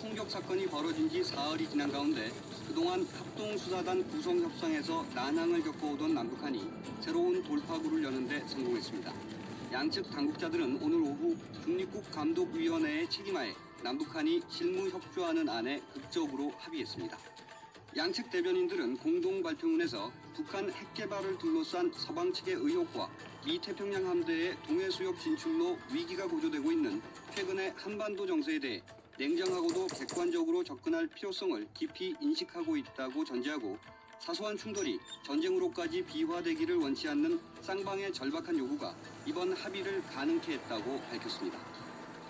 총격 사건이 벌어진 지 사흘이 지난 가운데 그동안 합동수사단 구성 협상에서 난항을 겪어오던 남북한이 새로운 돌파구를 여는데 성공했습니다. 양측 당국자들은 오늘 오후 중립국 감독위원회의 책임하에 남북한이 실무 협조하는 안에 극적으로 합의했습니다. 양측 대변인들은 공동 발표문에서 북한 핵 개발을 둘러싼 서방 측의 의혹과 미 태평양 함대의 동해 수역 진출로 위기가 고조되고 있는 최근의 한반도 정세에 대해 냉정하고도 객관적으로 접근할 필요성을 깊이 인식하고 있다고 전제하고 사소한 충돌이 전쟁으로까지 비화되기를 원치 않는 쌍방의 절박한 요구가 이번 합의를 가능케 했다고 밝혔습니다.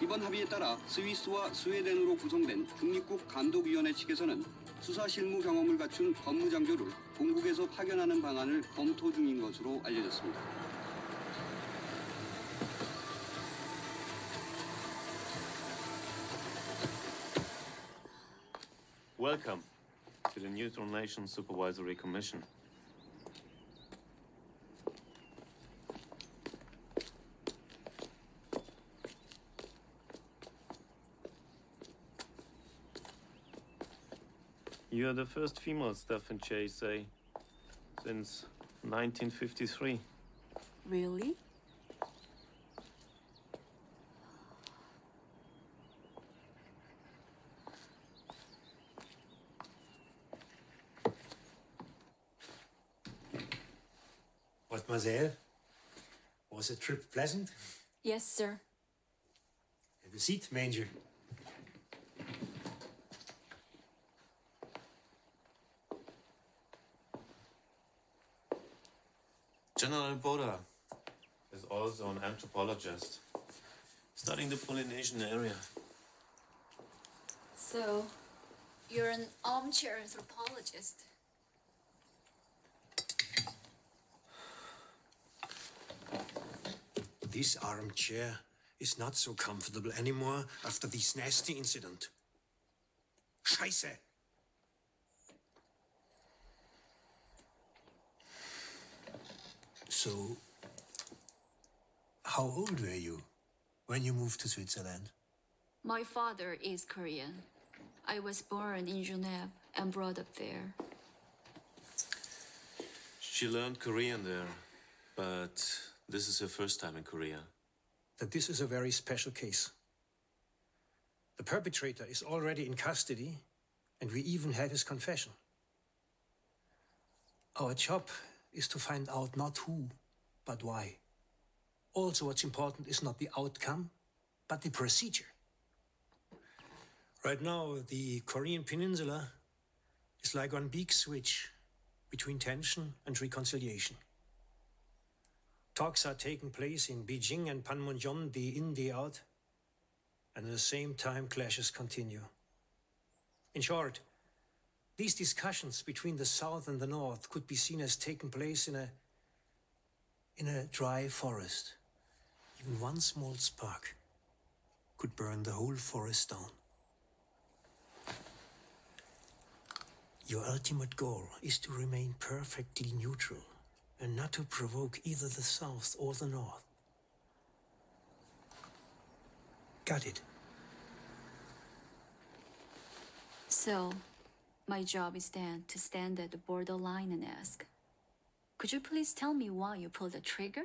이번 합의에 따라 스위스와 스웨덴으로 구성된 중립국 감독위원회 측에서는 수사 실무 경험을 갖춘 법무장교를 본국에서 파견하는 방안을 검토 중인 것으로 알려졌습니다. Welcome to the Neutral Nations Supervisory Commission. You are the first female staff in JSA since 1953. Really? Mademoiselle, was the trip pleasant? Yes, sir. Have a seat, Manger. General Boda is also an anthropologist, studying the Polynesian area. So, you're an armchair anthropologist. This armchair is not so comfortable anymore after this nasty incident. Scheiße! So, how old were you when you moved to Switzerland? My father is Korean. I was born in Geneva and brought up there. She learned Korean there, but this is her first time in Korea. That this is a very special case. The perpetrator is already in custody, and we even have his confession. Our job is to find out not who, but why. Also, what's important is not the outcome, but the procedure. Right now, the Korean Peninsula is like one big switch between tension and reconciliation. Talks are taking place in Beijing and Panmunjom day in, day out, and at the same time, clashes continue. In short, these discussions between the South and the North could be seen as taking place in a in a dry forest. Even one small spark could burn the whole forest down. Your ultimate goal is to remain perfectly neutral and not to provoke either the South or the North. Got it? So, my job is then to stand at the borderline and ask, could you please tell me why you pulled the trigger?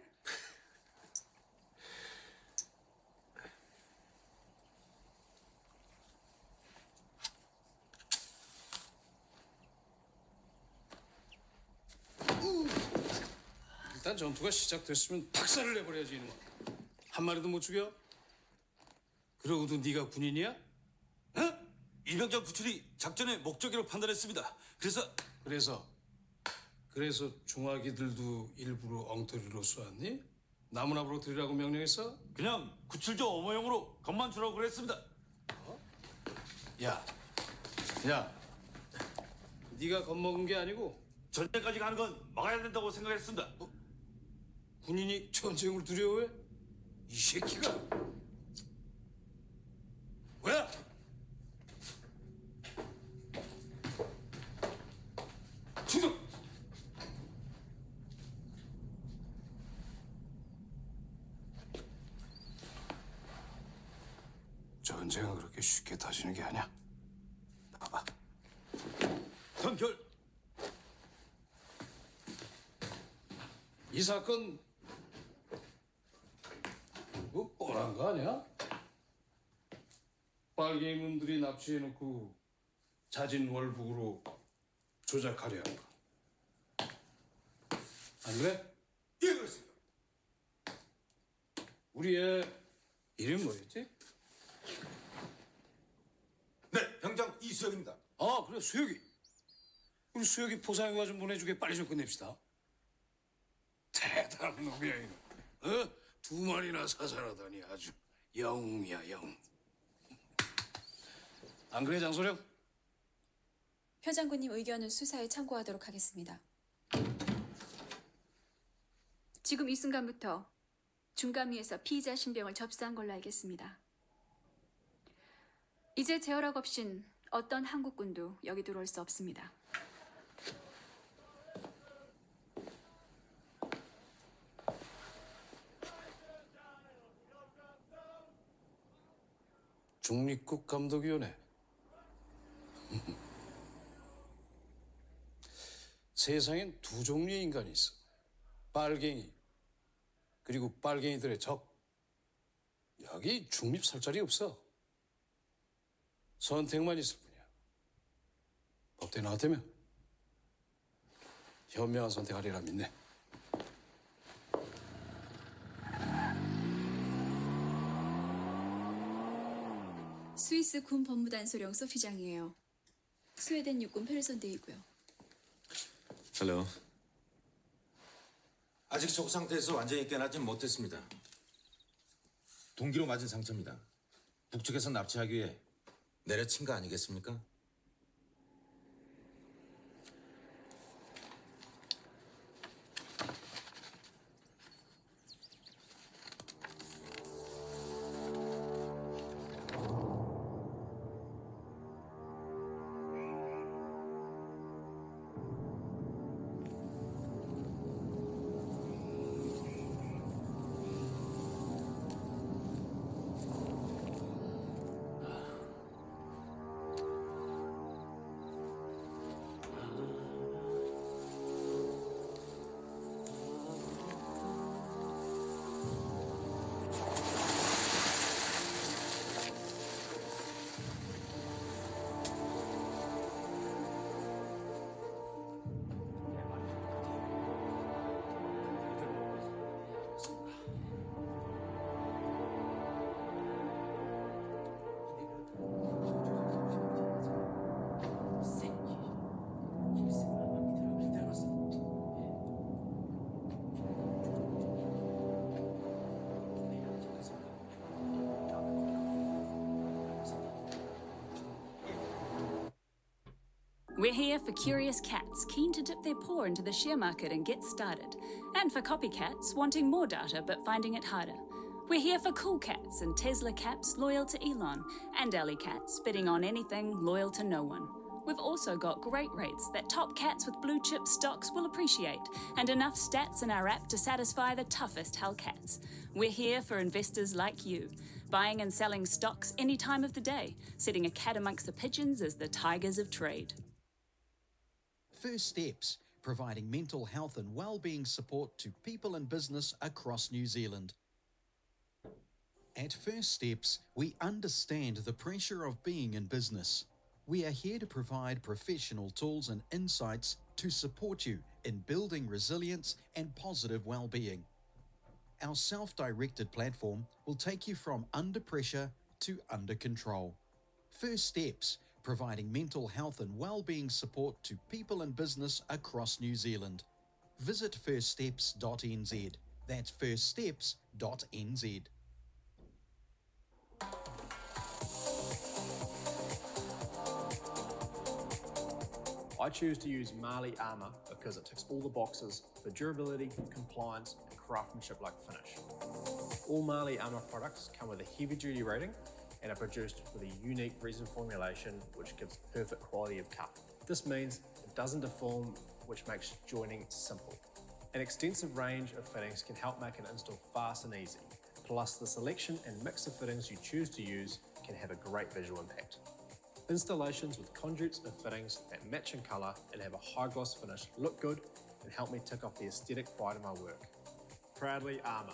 일단 전투가 시작됐으면 박살을 내버려야지 이놈아. 한 마리도 못 죽여? 그러고도 네가 군인이야? 어? 이병장 구출이 작전의 목적으로 판단했습니다. 그래서 그래서 그래서 중화기들도 일부러 엉터리로 쏘았니? 나무나 부러뜨리라고 명령했어? 그냥 구출조 어머용으로 겁만 주라고 그랬습니다. 야, 야, 네가 겁먹은 게 아니고 전쟁까지 가는 건 막아야 된다고 생각했습니다. 군인이 전쟁을 두려워해? 이 새끼가 뭐야? 충성! 전쟁은 그렇게 쉽게 다지는 게 아니야. 봐봐. 선결! 이 사건 뭐 뻔한 거 아니야? 빨갱이놈들이 납치해놓고 자진 월북으로 조작하려 한 거. 안 그래? 예, 그렇습니다. 우리 애 이름 뭐였지? 네, 병장 이수혁입니다. 아 그래 수혁이. 우리 수혁이 포상휴가 좀 보내주게 빨리 좀 끝냅시다. 대단한 놈이야 이거. 어? 두 마리나 사살하다니 아주 영웅이야 영웅. 안 그래 장소령? 현 장군님 의견은 수사에 참고하도록 하겠습니다. 지금 이 순간부터 중감위에서 피의자 신병을 접수한 걸로 알겠습니다. 이제 제 허락 없인 어떤 한국군도 여기 들어올 수 없습니다. 중립국 감독위원회. 세상엔 두 종류의 인간이 있어. 빨갱이, 그리고 빨갱이들의 적. 여기 중립 설 자리 없어. 선택만 있을 뿐이야. 법대 나왔다면 현명한 선택하리라 믿네. 스위스 군 법무단 소령 소피장이에요. 스웨덴 육군 페르선대이고요. Hello. 아직 적 상태에서 완전히 깨나진 못했습니다. 동기로 맞은 상처입니다. 북측에서 납치하기 위해 내려친 거 아니겠습니까? We're here for curious cats keen to dip their paw into the share market and get started, and for copycats wanting more data but finding it harder. We're here for cool cats and Tesla caps loyal to Elon, and alley cats bidding on anything loyal to no one. We've also got great rates that top cats with blue chip stocks will appreciate, and enough stats in our app to satisfy the toughest hell cats. We're here for investors like you, buying and selling stocks any time of the day, setting a cat amongst the pigeons as the tigers of trade. First Steps, providing mental health and well-being support to people and business across New Zealand. At First Steps, we understand the pressure of being in business. We are here to provide professional tools and insights to support you in building resilience and positive well-being. Our self-directed platform will take you from under pressure to under control. First Steps, providing mental health and well-being support to people and business across New Zealand. Visit firststeps.nz. That's firststeps.nz. I choose to use Marley Armour because it ticks all the boxes for durability, compliance, and craftsmanship like finish. All Marley Armour products come with a heavy duty rating and are produced with a unique resin formulation which gives perfect quality of cut. This means it doesn't deform, which makes joining simple. An extensive range of fittings can help make an install fast and easy. Plus, the selection and mix of fittings you choose to use can have a great visual impact. Installations with conduits and fittings that match in colour and have a high gloss finish look good and help me tick off the aesthetic pride of my work. Proudly, Armour.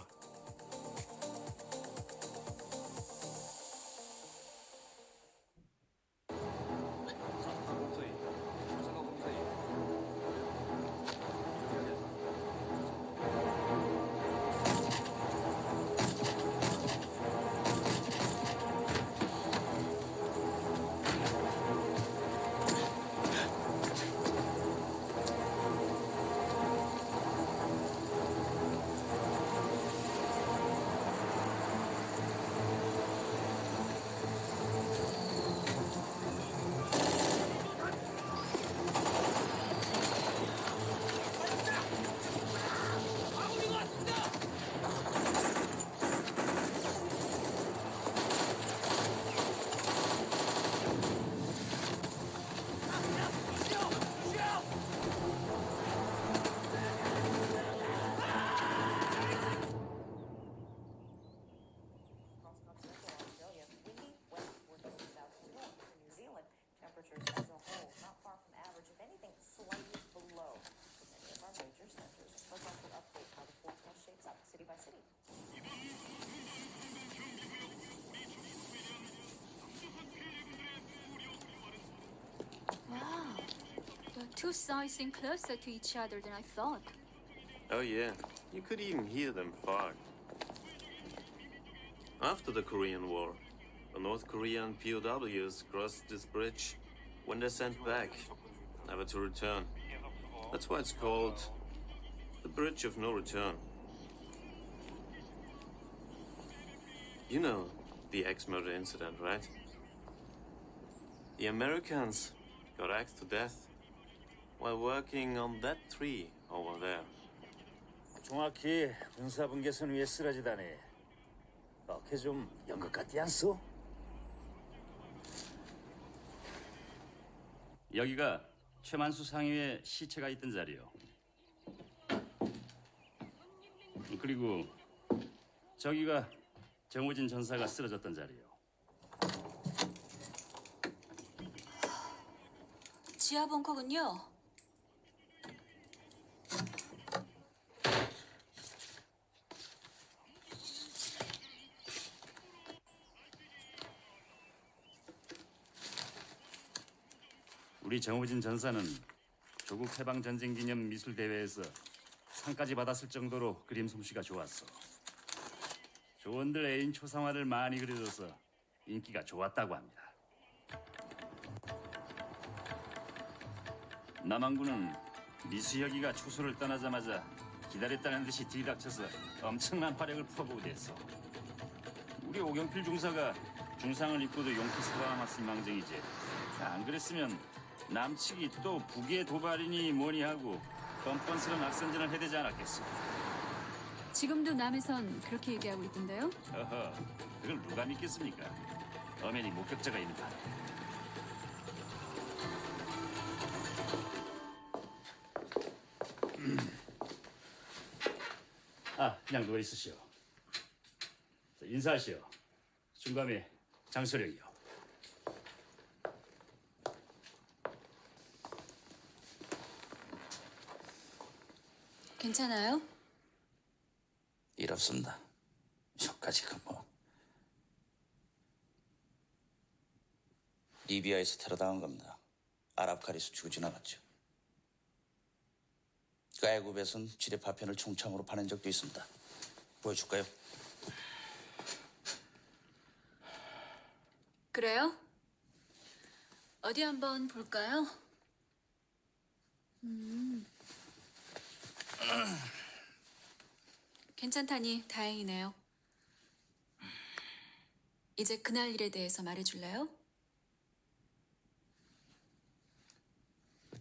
Two sides seem closer to each other than I thought. Oh, yeah. You could even hear them far. After the Korean War, the North Korean POWs crossed this bridge when they're sent back, never to return. That's why it's called the Bridge of No Return. You know the axe murder incident, right? The Americans got axed to death while working on that tree over there. 정확히 군사 분계선 위에 쓰러지다니 어깨 좀 연극 같지 않소? 여기가 최만수 상위의 시체가 있던 자리요. 그리고 저기가 정우진 전사가 쓰러졌던 자리요. 지하 벙커군요. 우리 정우진 전사는 조국 해방 전쟁 기념 미술 대회에서 상까지 받았을 정도로 그림 솜씨가 좋았어. 조원들 애인 초상화를 많이 그려줘서 인기가 좋았다고 합니다. 남한군은 미수혁이가 초소를 떠나자마자 기다렸다는 듯이 들이닥쳐서 엄청난 화력을 풀어보고됐어. 우리 오경필 중사가 중상을 입고도 용기 살아남았을 망정이지. 안 그랬으면 남측이 또 북의 도발이니 뭐니 하고 뻔뻔스런 악선전을 해대지 않았겠어. 지금도 남에선 그렇게 얘기하고 있던데요? 어허, 그걸 누가 믿겠습니까? 엄연히 목격자가 있는 바. 아, 그냥 누워 있으시오. 자, 인사하시오. 중감이 장소령이요. 괜찮아요? 일 없습니다. 여기까지 그 뭐. 리비아에서 테러 당한 겁니다. 아랍카리 수치고 지나갔죠. 그 애굽에선 지뢰 파편을 총창으로 파낸 적도 있습니다. 보여줄까요? 그래요? 어디 한번 볼까요? 음. 괜찮다니 다행이네요. 이제 그날 일에 대해서 말해줄래요?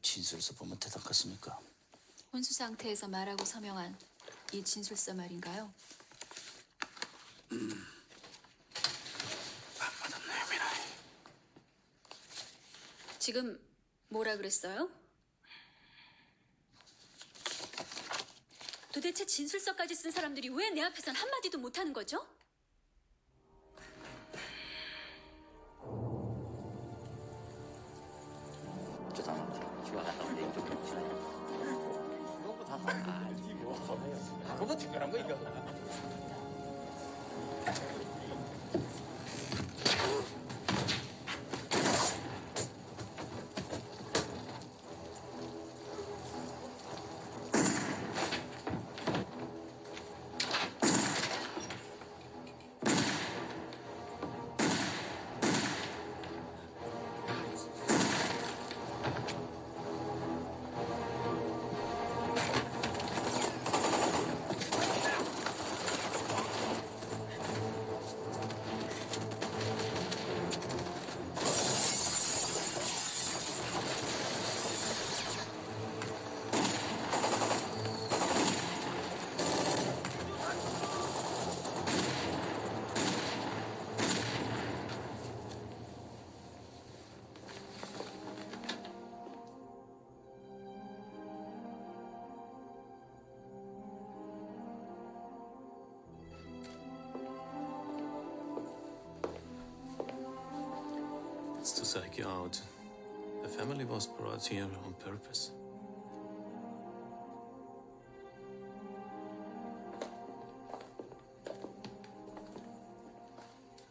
진술서 보면 대답 같습니까? 혼수 상태에서 말하고 서명한 이 진술서 말인가요? 지금 뭐라 그랬어요? 도대체 진술서까지 쓴 사람들이 왜 내 앞에선 한마디도 못하는 거죠? 죄송합니다. 휴가 갔다 온 얘기 좀 해주세요. 그거 뭐 특별한 거 이거. It's to psych you out. The family was brought here on purpose.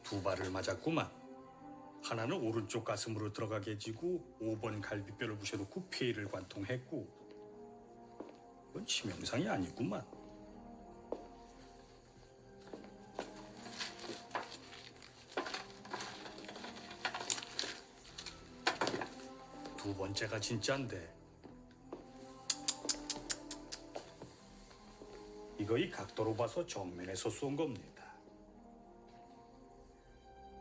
두 발을 맞았구만. 하나는 오른쪽 가슴으로 들어가게 지고 5번 갈비뼈를 부셔놓고 폐를 관통했고 그건 치명상이 아니구만. 두 번째가 진짜인데 이거 이 각도로 봐서 정면에서 쏜 겁니다.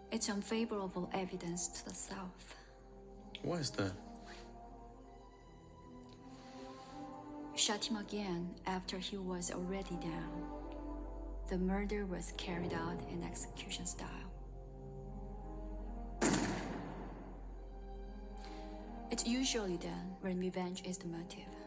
It's unfavorable evidence to the south. Why is that? Shot him again after he was already down. The murder was carried out in execution style. It's usually done when revenge is the motive.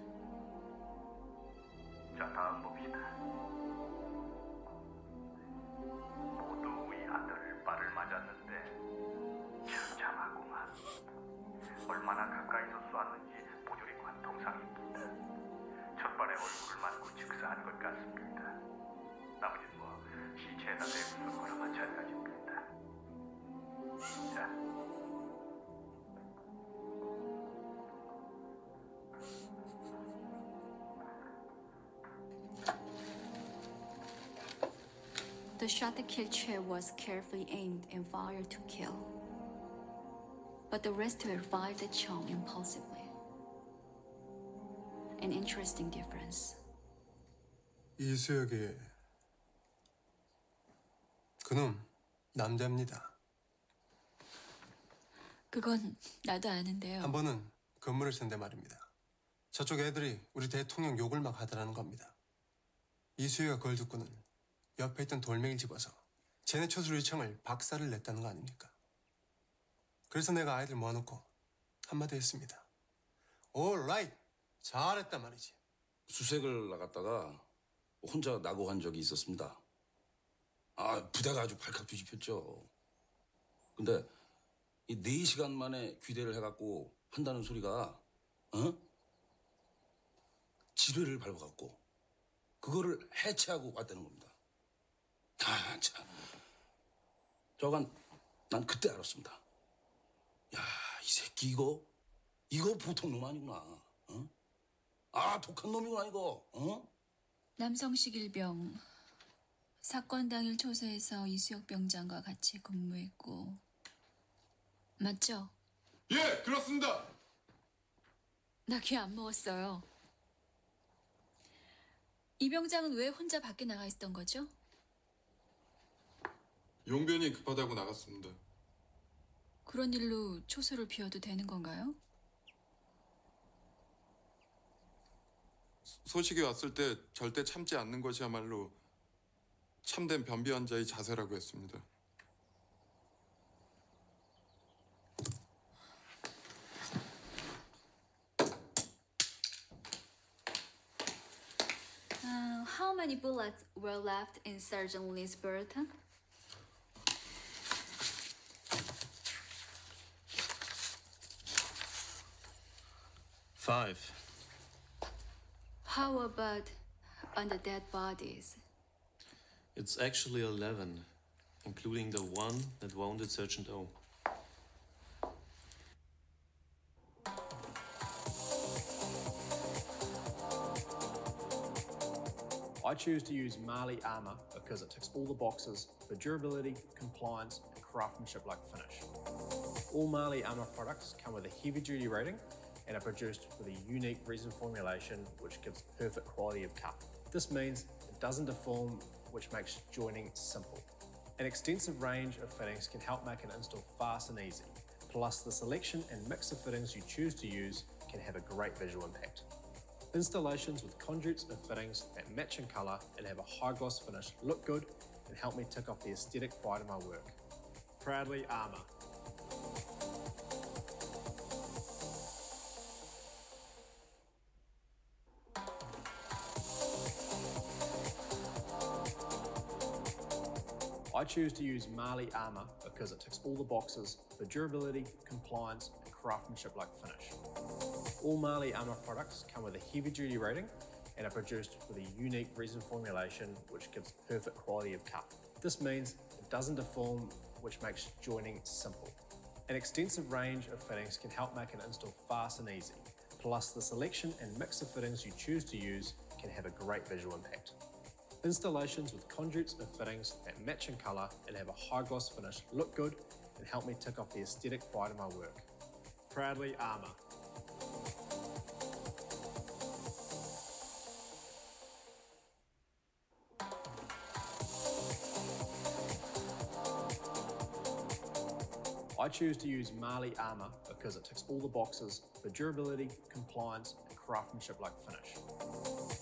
The shot that killed Che was carefully aimed and fired to kill. But the rest revived the Chong impulsively. An interesting difference. 이수혁이 그놈 남자입니다. 그건 나도 아는데요. 한 번은 건물을 쓴데 말입니다. 저쪽 애들이 우리 대통령 욕을 막 하더라는 겁니다. 이수혁가 그걸 듣고는 옆에 있던 돌멩이를 집어서 쟤네 초술 요청을 박살을 냈다는 거 아닙니까? 그래서 내가 아이들 모아놓고 한마디 했습니다. 올라이 잘했단 말이지. 수색을 나갔다가 혼자 낙오한 적이 있었습니다. 아, 부대가 아주 발칵 뒤집혔죠. 근데 이 4시간 만에 귀대를 해갖고 한다는 소리가, 어? 지뢰를 밟아갖고, 그거를 해체하고 왔다는 겁니다. 아, 참. 저간, 난 그때 알았습니다. 야, 이 새끼 이거, 이거 보통 놈 아니구나. 어? 아, 독한 놈이구나, 이거. 어? 남성식 일병 사건 당일 초소에서 이수혁 병장과 같이 근무했고 맞죠? 예, 그렇습니다. 나 귀 안 먹었어요. 이 병장은 왜 혼자 밖에 나가 있었던 거죠? 용변이 급하다고 나갔습니다. 그런 일로 초소를 비워도 되는 건가요? 소식이 왔을 때 절대 참지 않는 것이야말로 참된 변비환 자의 자세라고 했습니다. Uh, how many bullets were left in Sergeant Lee's berth? Five. How about on the dead bodies? It's actually 11, including the one that wounded Sergeant O. I choose to use Marley armor because it ticks all the boxes for durability, compliance, and craftsmanship like finish. All Marley armor products come with a heavy duty rating and are produced with a unique resin formulation which gives perfect quality of cut. This means it doesn't deform, which makes joining simple. An extensive range of fittings can help make an install fast and easy. Plus, the selection and mix of fittings you choose to use can have a great visual impact. Installations with conduits and fittings that match in colour and have a high gloss finish look good and help me tick off the aesthetic pride of my work. Proudly Armour. I choose to use Marley armor because it ticks all the boxes for durability, compliance, and craftsmanship like finish. All Marley armor products come with a heavy duty rating and are produced with a unique resin formulation which gives perfect quality of cut. This means it doesn't deform, which makes joining simple. An extensive range of fittings can help make an install fast and easy. Plus, the selection and mix of fittings you choose to use can have a great visual impact. Installations with conduits and fittings that match in colour and have a high gloss finish look good and help me tick off the aesthetic pride of my work. Proudly Armour. I choose to use Marley armor because it ticks all the boxes for durability, compliance, and craftsmanship like finish.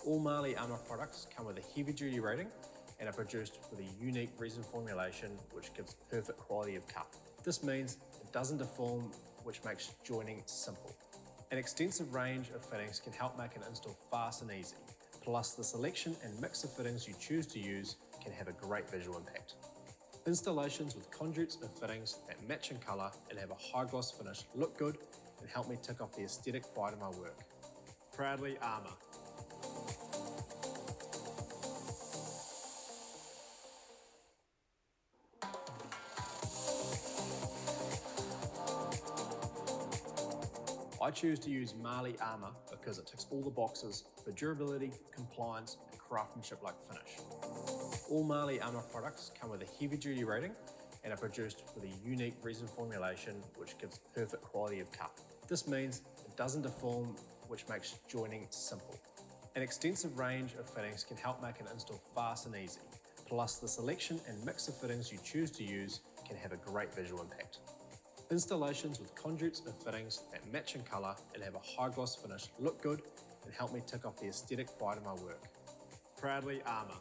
All Marley armor products come with a heavy duty rating and are produced with a unique resin formulation which gives perfect quality of cut. This means it doesn't deform, which makes joining simple. An extensive range of fittings can help make an install fast and easy. Plus, the selection and mix of fittings you choose to use can have a great visual impact. Installations with conduits and fittings that match in colour and have a high gloss finish look good and help me tick off the aesthetic pride of my work. Proudly Armour. I choose to use Marley armor because it ticks all the boxes for durability, compliance, and craftsmanship like finish. All Marley armor products come with a heavy duty rating and are produced with a unique resin formulation which gives perfect quality of cut. This means it doesn't deform, which makes joining simple. An extensive range of fittings can help make an install fast and easy. Plus, the selection and mix of fittings you choose to use can have a great visual impact. Installations with conduits and fittings that match in colour and have a high gloss finish look good and help me tick off the aesthetic pride of my work. Proudly Armour.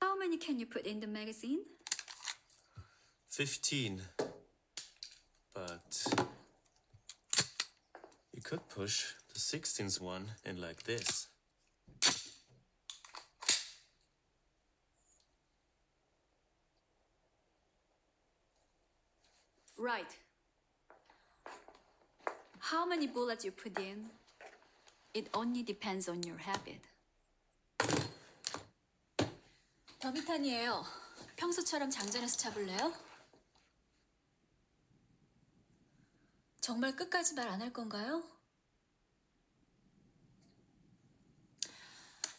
How many can you put in the magazine? 15. But you could push the 16th one in like this. Right. How many bullets you put in? It only depends on your habit. 더미탄이에요. 평소처럼 장전해서 잡을래요? 정말 끝까지 말 안 할 건가요?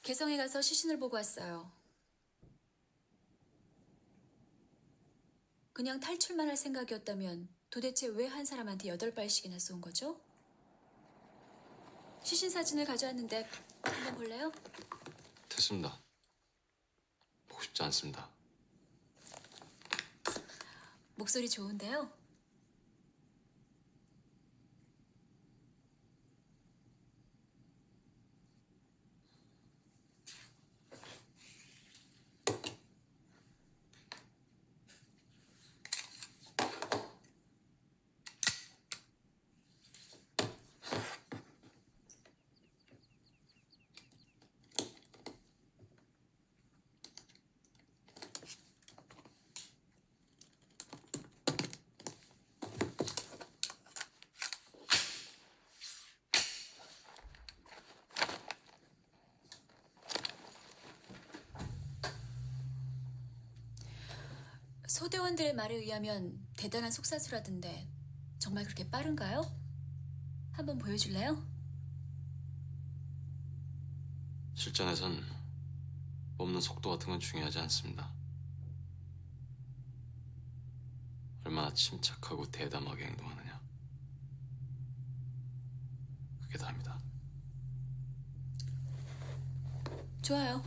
개성에 가서 시신을 보고 왔어요. 그냥 탈출만 할 생각이었다면 도대체 왜 한 사람한테 여덟 발씩이나 쏜 거죠? 시신 사진을 가져왔는데 한번 볼래요? 됐습니다. 보고 싶지 않습니다. 목소리 좋은데요? 소대원들의 말에 의하면 대단한 속사수라던데 정말 그렇게 빠른가요? 한번 보여줄래요? 실전에선 뽑는 속도 같은 건 중요하지 않습니다. 얼마나 침착하고 대담하게 행동하느냐. 그게 다입니다. 좋아요.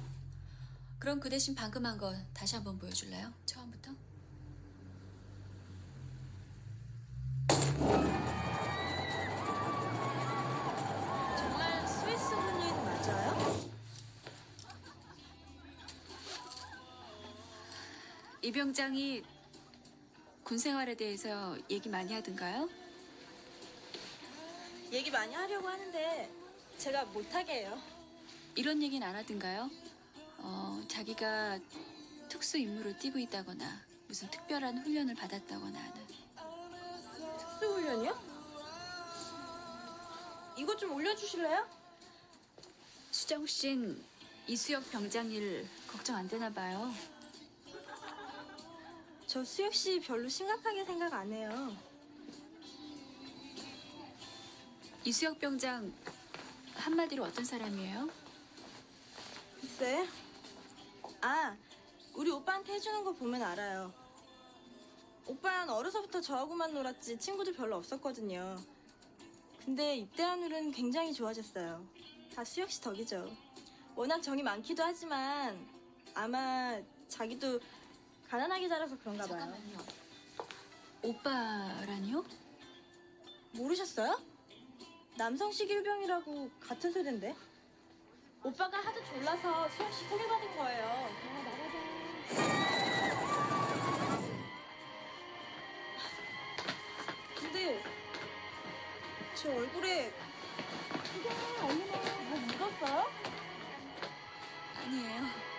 그럼 그 대신 방금 한 거 다시 한번 보여줄래요? 처음부터? 이 병장이 군 생활에 대해서 얘기 많이 하던가요? 얘기 많이 하려고 하는데 제가 못하게 해요. 이런 얘기는 안 하던가요? 어, 자기가 특수 임무를 띠고 있다거나 무슨 특별한 훈련을 받았다거나 하는. 특수훈련이요? 이것 좀 올려주실래요? 수정 씨는 이수혁 병장 일 걱정 안 되나 봐요. 저 수혁 씨 별로 심각하게 생각 안 해요. 이수혁 병장 한마디로 어떤 사람이에요? 글쎄. 아, 우리 오빠한테 해주는 거 보면 알아요. 오빠는 어려서부터 저하고만 놀았지 친구도 별로 없었거든요. 근데 입대한 후로는 굉장히 좋아졌어요. 다 수혁 씨 덕이죠. 워낙 정이 많기도 하지만 아마 자기도 가난하게 자라서 그런가 봐요. 잠깐만요. 오빠라니요? 모르셨어요? 남성식 일병이라고 같은 세대인데. 오빠가 하도 졸라서 수혁 씨 소개받은 거예요. 아, 말하자. 근데 제 얼굴에 그게 언니네 뭐 묻었어요? 아니에요.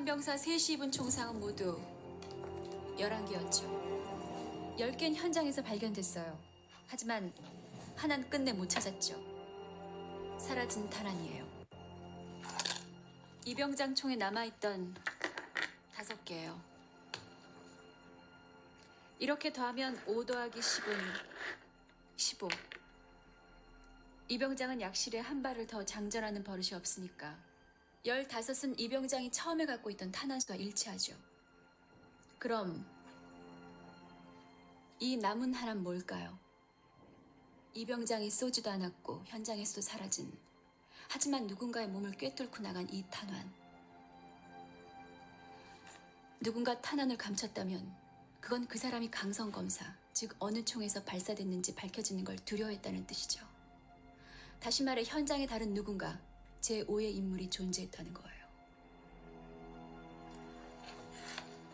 북한 병사 3시 입은 총상은 모두 11개였죠. 10개는 현장에서 발견됐어요. 하지만 하나는 끝내 못 찾았죠. 사라진 탄환이에요. 이병장 총에 남아있던 다섯 개예요. 이렇게 더하면 5 더하기 10은 15. 이병장은 약실에 한 발을 더 장전하는 버릇이 없으니까 15은 이병장이 처음에 갖고 있던 탄환수와 일치하죠. 그럼 이 남은 하나는 뭘까요? 이병장이 쏘지도 않았고 현장에서도 사라진 하지만 누군가의 몸을 꿰뚫고 나간 이 탄환. 누군가 탄환을 감췄다면 그건 그 사람이 강성 검사, 즉 어느 총에서 발사됐는지 밝혀지는 걸 두려워했다는 뜻이죠. 다시 말해 현장에 다른 누군가, 제5의 인물이 존재했다는 거예요.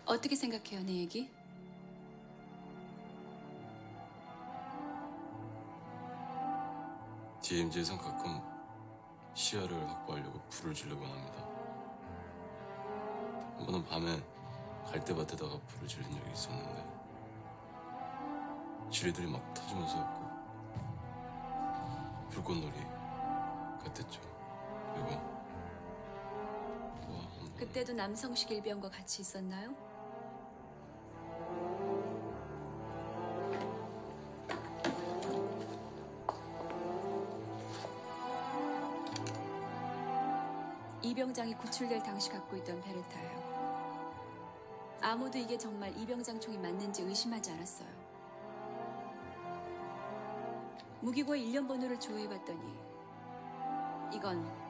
어떻게 생각해요, 내 얘기? DMZ에선 가끔 시야를 확보하려고 불을 지르곤 합니다. 한 번은 밤에 갈대밭에다가 불을 지른 적이 있었는데 지뢰들이 막 터지면서 그 불꽃놀이 같았죠. 그리고 그때도 남성식 일병과 같이 있었나요? 이병장이 구출될 당시 갖고 있던 베레타예요. 아무도 이게 정말 이병장 총이 맞는지 의심하지 않았어요. 무기고의 일련 번호를 조회해봤더니 이건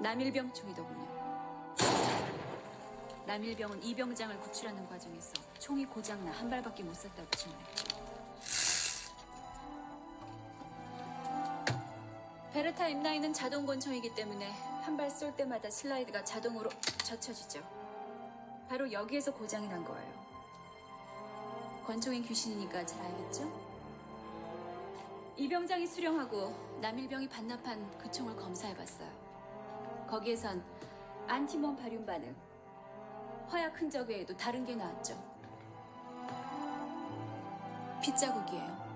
남일병 총이더군요. 남일병은 이병장을 구출하는 과정에서 총이 고장나 한 발밖에 못 쐈다고 증언했죠. 베르타 M9은 자동 권총이기 때문에 한 발 쏠 때마다 슬라이드가 자동으로 젖혀지죠. 바로 여기에서 고장이 난 거예요. 권총인 귀신이니까 잘 알겠죠? 이병장이 수령하고 남일병이 반납한 그 총을 검사해봤어요. 거기에선 안티몬 발륨 반응, 화약 흔적 외에도 다른 게 나왔죠. 빗자국이에요.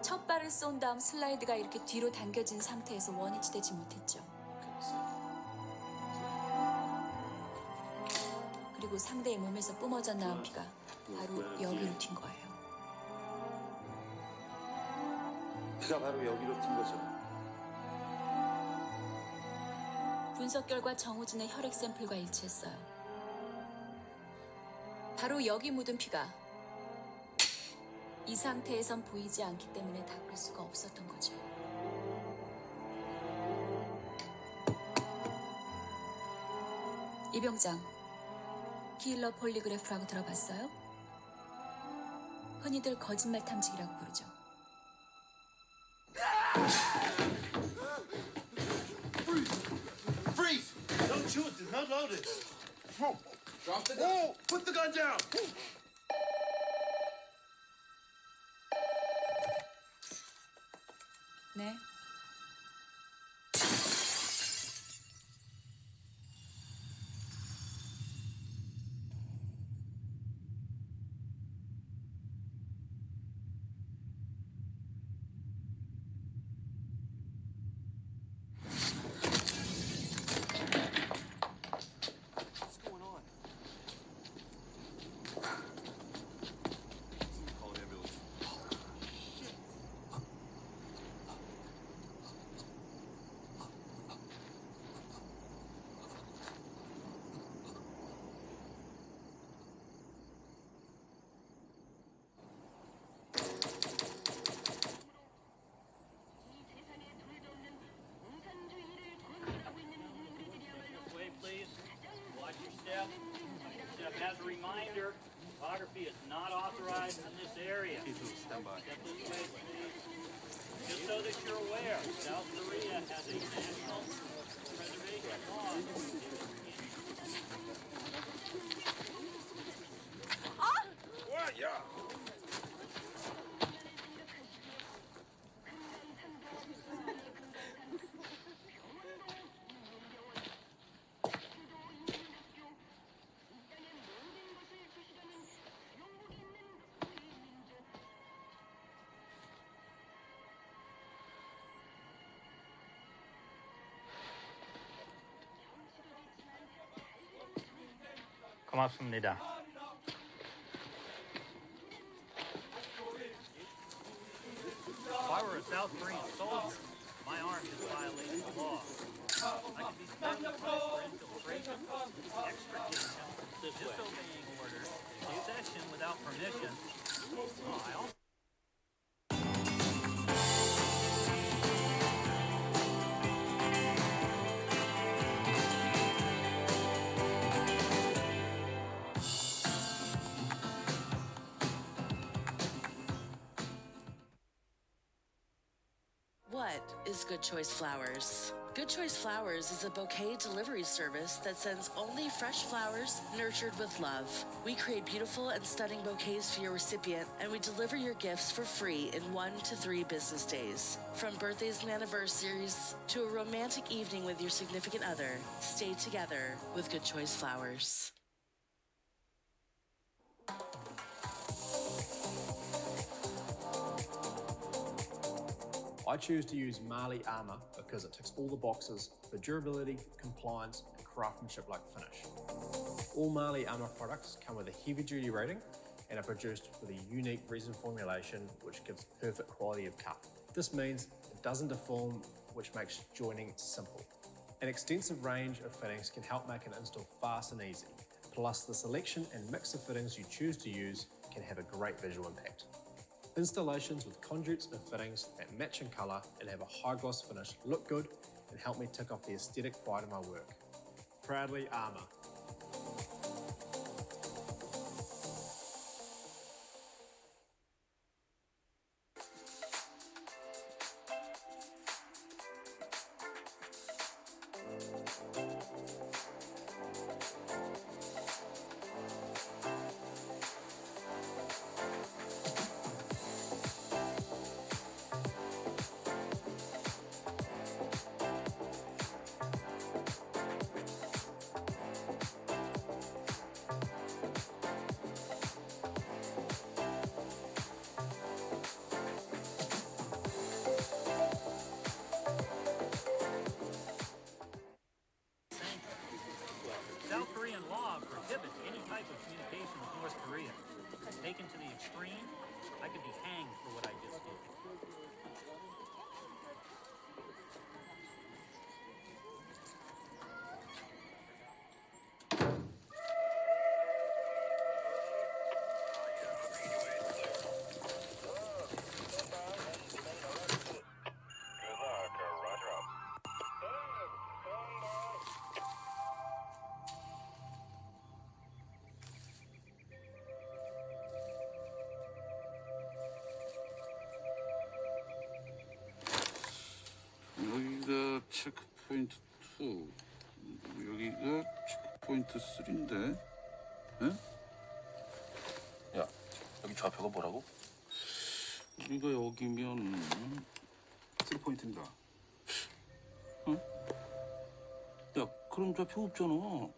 첫 발을 쏜 다음 슬라이드가 이렇게 뒤로 당겨진 상태에서 원위치 되지 못했죠. 그리고 상대의 몸에서 뿜어져 나온 피가 바로 여기로 튄 거예요. 피가 바로 여기로 튄 거죠. 분석 결과 정우진의 혈액 샘플과 일치했어요. 바로 여기 묻은 피가 이 상태에선 보이지 않기 때문에 닦을 수가 없었던 거죠. 이병장, Keeler polygraph라고 들어봤어요? 흔히들 거짓말 탐지기라고 부르죠. Freeze! Don't shoot, it's not loaded. Drop the gun. Whoa, put the gun down. 네. Step. Step as a reminder, photography is not authorized in this area. stand by. Step this way, please. Just so that you're aware, South Korea has a 고맙습니다. If I were a South Korean soldier, my arms would violate the law. I could be special punished for infiltration, extradition, disobeying orders, possession without permission. Oh, I also Good Choice Flowers? Good Choice Flowers is a bouquet delivery service that sends only fresh flowers nurtured with love. We create beautiful and stunning bouquets for your recipient, and we deliver your gifts for free in one to three business days. From birthdays and anniversaries to a romantic evening with your significant other, stay together with Good Choice Flowers. I choose to use Marley Armour because it ticks all the boxes for durability, compliance, and craftsmanship like finish. All Marley Armour products come with a heavy duty rating and are produced with a unique resin formulation which gives perfect quality of cut. This means it doesn't deform, which makes joining simple. An extensive range of fittings can help make an install fast and easy. Plus, the selection and mix of fittings you choose to use can have a great visual impact. Installations with conduits and fittings that match in colour and have a high gloss finish look good and help me tick off the aesthetic pride of my work. Proudly Armour. 체크포인트 2, 여기가 체크포인트 3인데, 에? 야, 여기 좌표가 뭐라고? 우리가 여기면 3포인트입니다. 응? 야, 그럼 좌표 없잖아.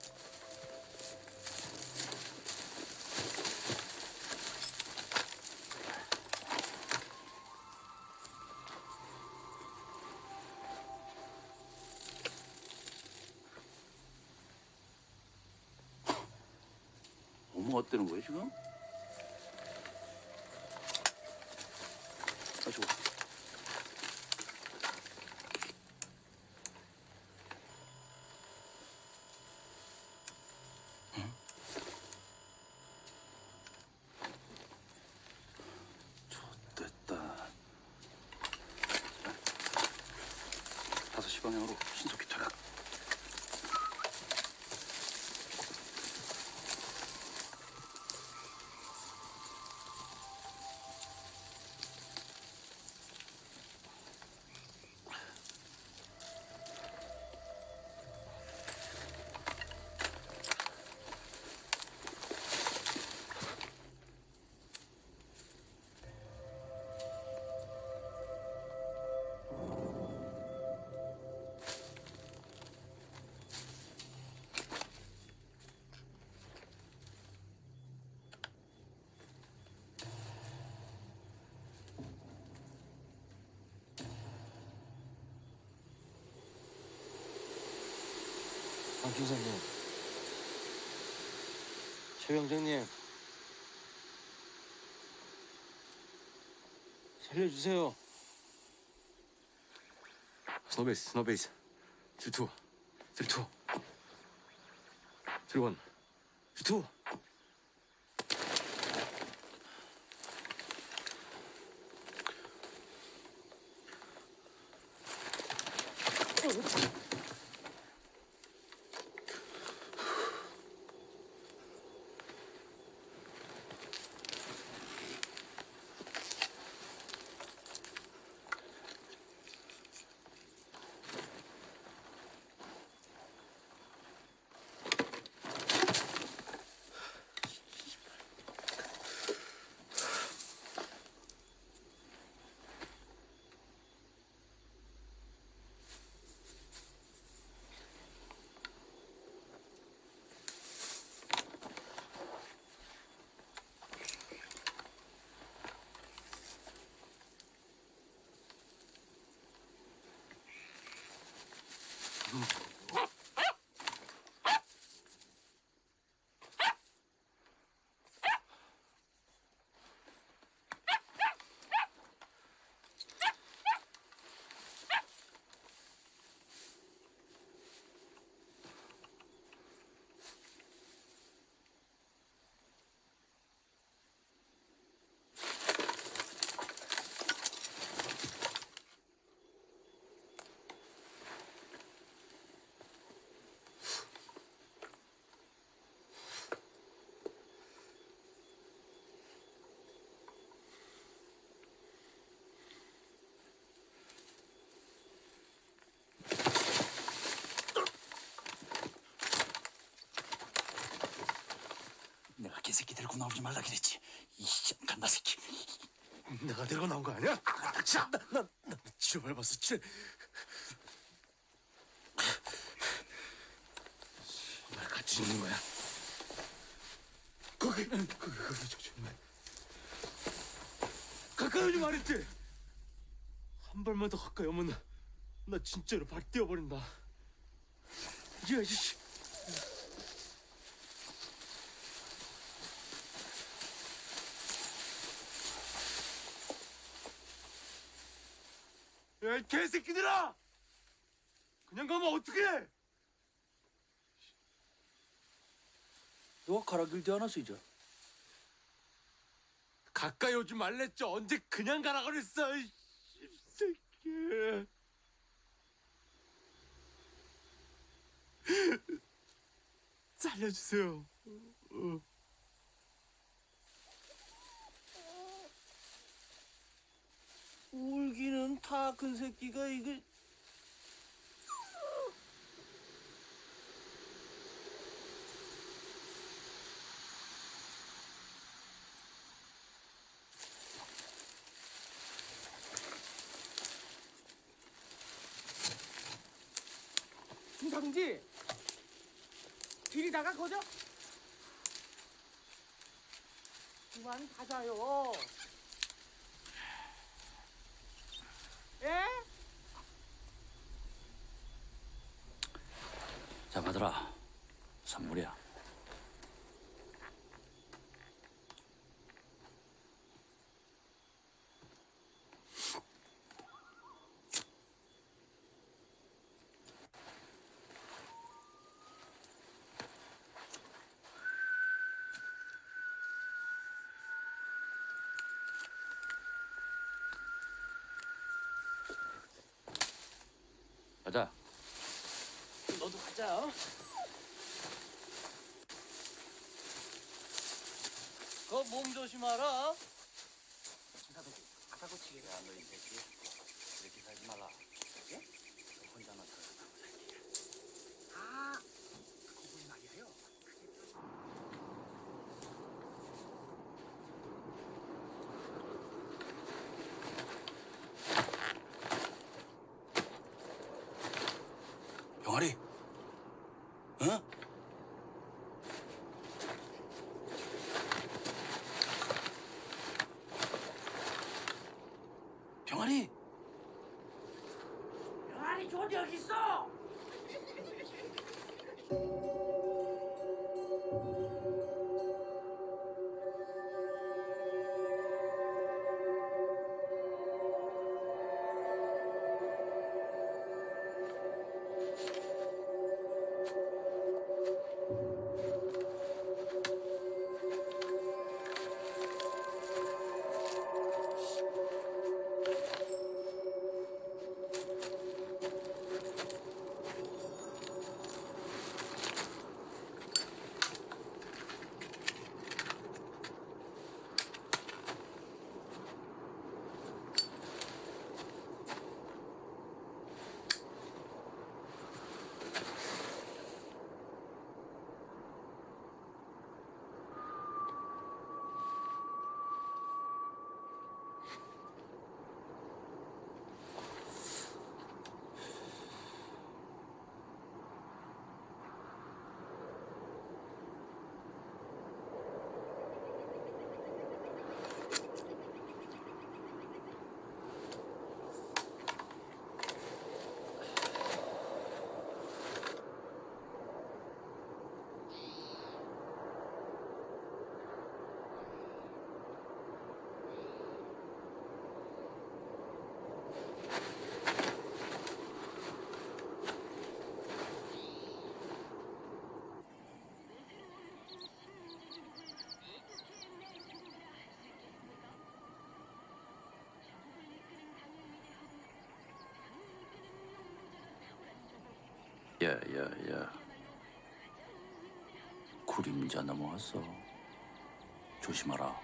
não? 박 중사님, 최 병장님, 살려주세요. 스노베이스, 스노베이스. 질투, 질투. 질원, 새끼 데리고 나오지 말라 그랬지. 이 간다 새끼. 내가 데리고 나온 거 아니야? 자, 나, 나, 나 치료해봤어, 치료. 나 같이 있는 거야. 거기, 거기, 거기, 저, 정말. 가까이 오지 말했지. 한 발만 더 가까이 오면 나, 나 진짜로 발 떼어버린다. 야, 이씨. 개새끼들아! 그냥 가면 어떡해! 너가 가라 길대 하나서 이제. 가까이 오지 말랬죠. 언제 그냥 가라 그랬어, 이 새끼. 살려주세요. 어. 울기는 다 큰 새끼가 이거 뒤리 나가 거죠? 그만 가자요. 예? 자 받아라. 선물이야. 가자. 너도 가자. 그 몸 조심하라. told you, saw! 야, 야, 야. 구림자 넘어왔어. 조심하라.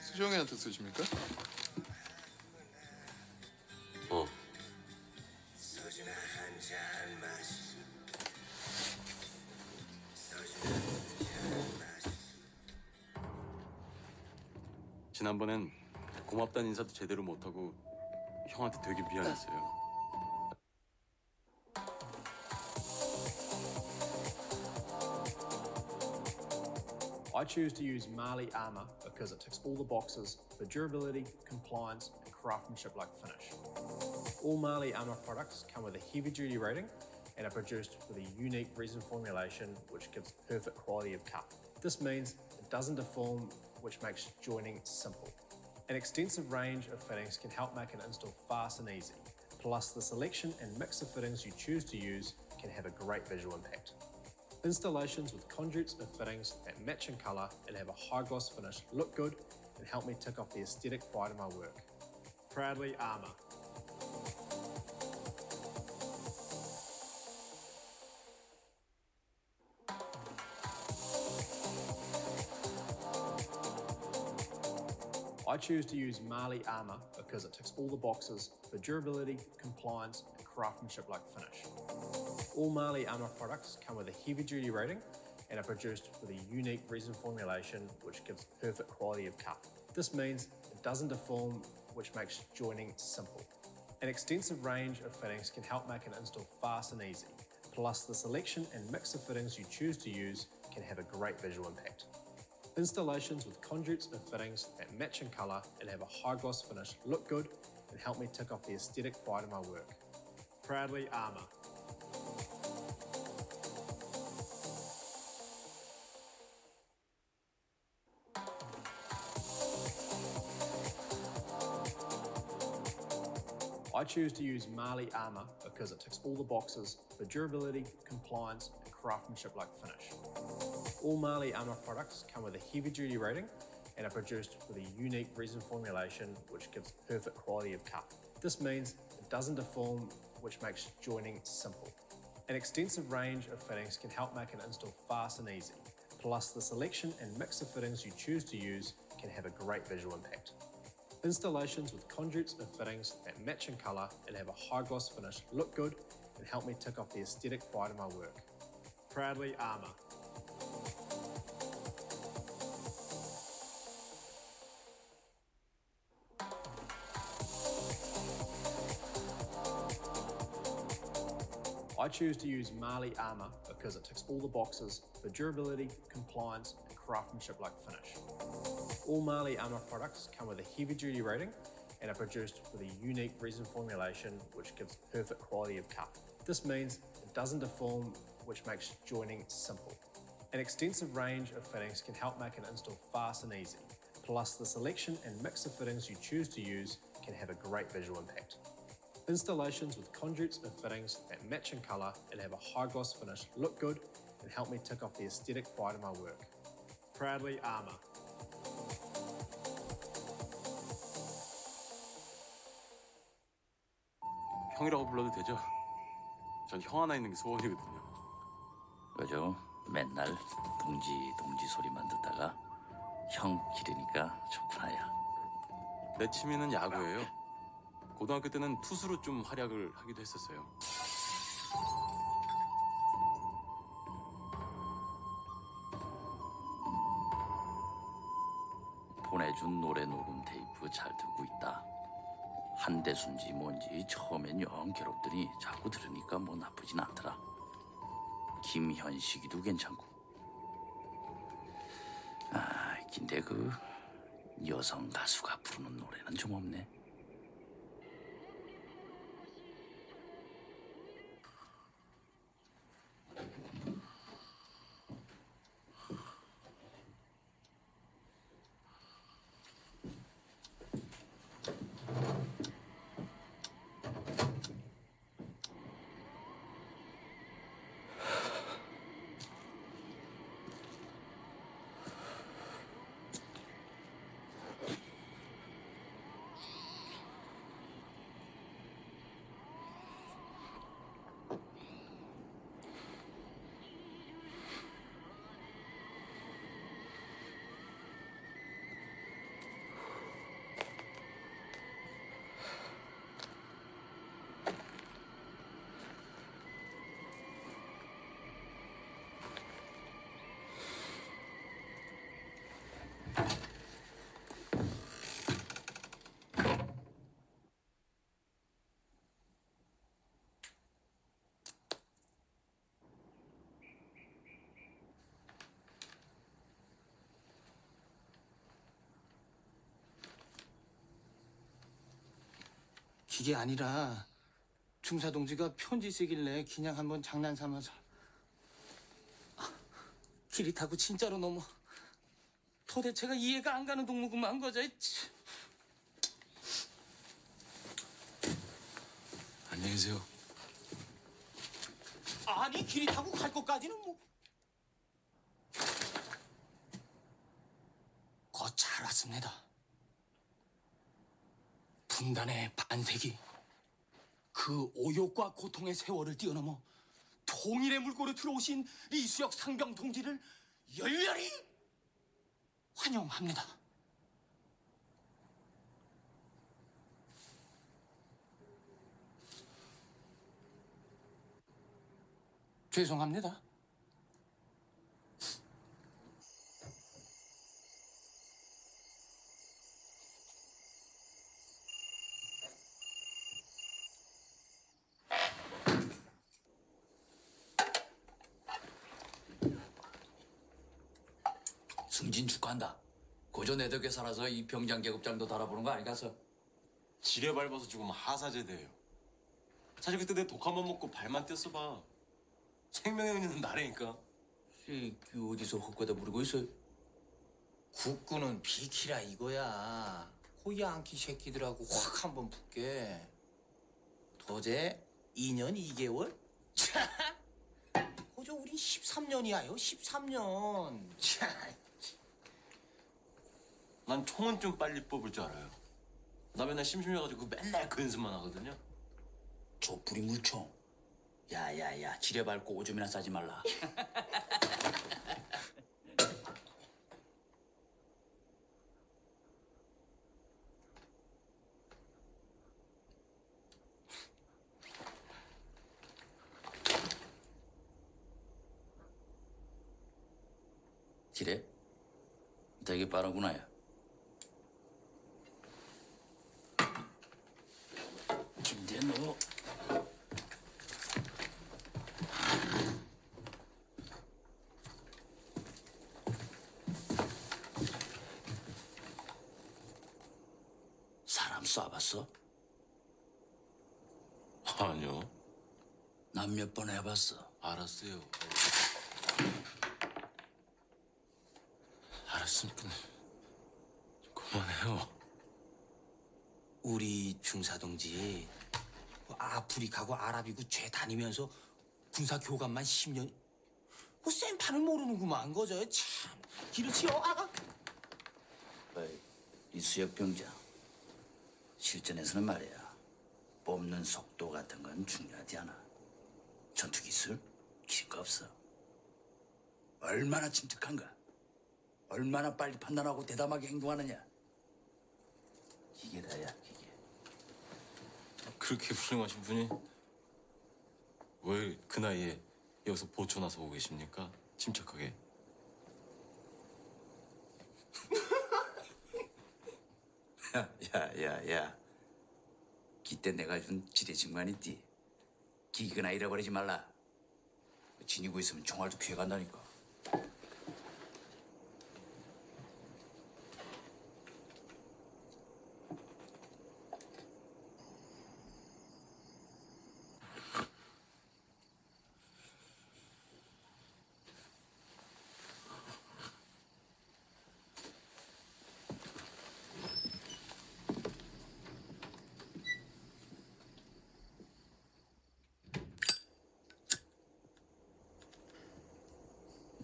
수정이한테 쓰십니까? 지난번엔 고맙다는 인사도 제대로 못하고 형한테 되게 미안했어요. I choose to use Marley Armour because it ticks all the boxes for durability, compliance, and craftsmanship like finish. All Marley Armour products come with a heavy duty rating and are produced with a unique resin formulation which gives perfect quality of cut. This means it doesn't deform, which makes joining simple. An extensive range of fittings can help make an install fast and easy. Plus, the selection and mix of fittings you choose to use can have a great visual impact. Installations with conduits and fittings that match in colour and have a high gloss finish look good and help me tick off the aesthetic pride of my work. Proudly Armour. Choose to use Marley Armour because it ticks all the boxes for durability, compliance, and craftsmanship like finish. All Marley Armour products come with a heavy duty rating and are produced with a unique resin formulation which gives perfect quality of cut. This means it doesn't deform, which makes joining simple. An extensive range of fittings can help make an install fast and easy. Plus, the selection and mix of fittings you choose to use can have a great visual impact. Installations with conduits and fittings that match in colour and have a high gloss finish look good and help me tick off the aesthetic pride of my work. Proudly Armour. I choose to use Marley Armour because it ticks all the boxes for durability, compliance, and craftsmanship like finish. All Marley Armour products come with a heavy duty rating and are produced with a unique resin formulation which gives perfect quality of cut. This means it doesn't deform, which makes joining simple. An extensive range of fittings can help make an install fast and easy. Plus, the selection and mix of fittings you choose to use can have a great visual impact. Installations with conduits and fittings that match in colour and have a high gloss finish look good and help me tick off the aesthetic pride of my work. Proudly Armour. I choose to use Marley Armour because it ticks all the boxes for durability, compliance, and craftsmanship like finish. All Marley Armour products come with a heavy duty rating and are produced with a unique resin formulation which gives perfect quality of cut. This means it doesn't deform, which makes joining simple. An extensive range of fittings can help make an install fast and easy. Plus, the selection and mix of fittings you choose to use can have a great visual impact. Installations with conduits and fittings that match in colour and have a high gloss finish look good and help me tick off the aesthetic pride of my work. Proudly Armour. 형이라고 불러도 되죠? 전 형 하나 있는 게 소원이거든요. 그죠? 맨날 동지 동지 소리만 듣다가 형 기르니까 좋구나야. 내 취미는 야구예요. 고등학교 때는 투수로 좀 활약을 하기도 했었어요. 보내준 노래 녹음 테이프 잘 듣고 있다. 한대순지 뭔지 처음엔 영 괴롭더니 자꾸 들으니까 뭐 나쁘진 않더라. 김현식이도 괜찮고. 아, 근데 그 여성 가수가 부르는 노래는 좀 없네. 그게 아니라 중사 동지가 편지 쓰길래 그냥 한번 장난 삼아서 아, 길이 타고 진짜로 너무 도대체가 이해가 안 가는 동무구만 참. 안녕히 계세요. 아니 길이 타고 갈 것까지는 뭐 거잘 왔습니다 분단의 반세기 그 오욕과 고통의 세월을 뛰어넘어 통일의 물꼬로 들어오신 이수혁 상병 동지를 열렬히 환영합니다. 죄송합니다. 승진 축하한다. 고전 애덕에 살아서 이 병장 계급장도 달아보는 거 아니겠어? 지뢰 밟아서 죽으면 하사제대예요. 사실 그때 내 독 한 번 먹고 발만 뗐어봐. 생명의 은혜는 나라니까. 새끼 어디서 헛거다 부르고 있어? 국군은 비키라 이거야. 호야안키 새끼들하고 확 한번 붙게. 도제 2년 2개월? 참. 호저 우린 13년이야요. 13년. 참. 난 총은 좀 빨리 뽑을 줄 알아요. 나 맨날 심심해가지고 맨날 그 연습만 하거든요. 족불이 물총. 야야야 지뢰 밟고 오줌이나 싸지 말라. 지뢰? 되게 빠르구나 야. 김대 너 사람 쏴봤어? 아니요. 난 몇 번 해봤어. 알았어요. 알았으니까 그만해요. 우리 중사동지 뭐 아프리카고 아랍이고 죄 다니면서 군사 교관만 10년 뭐 쌤 판을 모르는구만 거저 참 기르치요 아가 어이, 이수혁 병장. 실전에서는 말이야. 뽑는 속도 같은 건 중요하지 않아. 전투 기술 길거 없어. 얼마나 침착한가. 얼마나 빨리 판단하고 대담하게 행동하느냐. 이게 다야, 이게. 그렇게 훌륭하신 분이 왜 그 나이에 여기서 보초 나서 오고 계십니까? 침착하게. 야, 야, 야. 기때 내가 준 지뢰진관 있지? 기기나 잃어버리지 말라. 지니고 있으면 총알도 피해간다니까.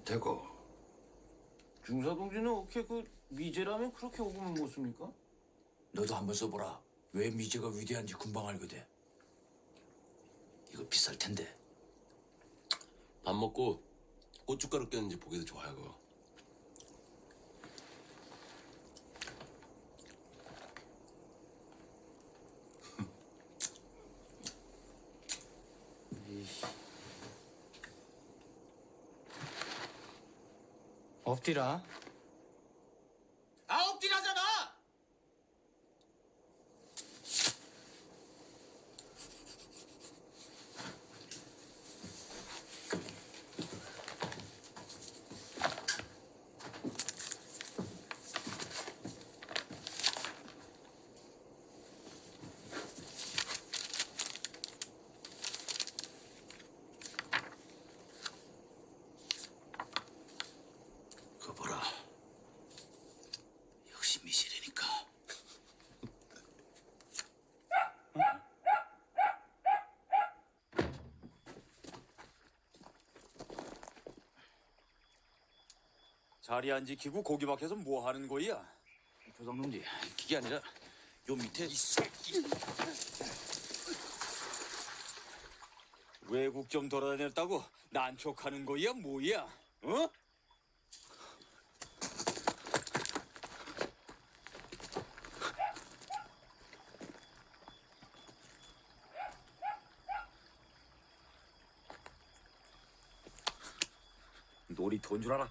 되고. 중사동지는 어떻게 그 미제라면 그렇게 오금을 못 씁니까? 너도 한번 써보라. 왜 미제가 위대한지 금방 알거든. 이거 비쌀 텐데. 밥 먹고 고춧가루 꼈는지 보기도 좋아요, 그거. 엎드라 아 엎드라잖아 자리 안 지키고 고기 밖에서 뭐 하는 거야? 조상놈지 그게 아니라 요 밑에 이 새끼 외국 좀 돌아다녔다고 난촉하는 거야 뭐야? 어? 놀이터인 줄 알아?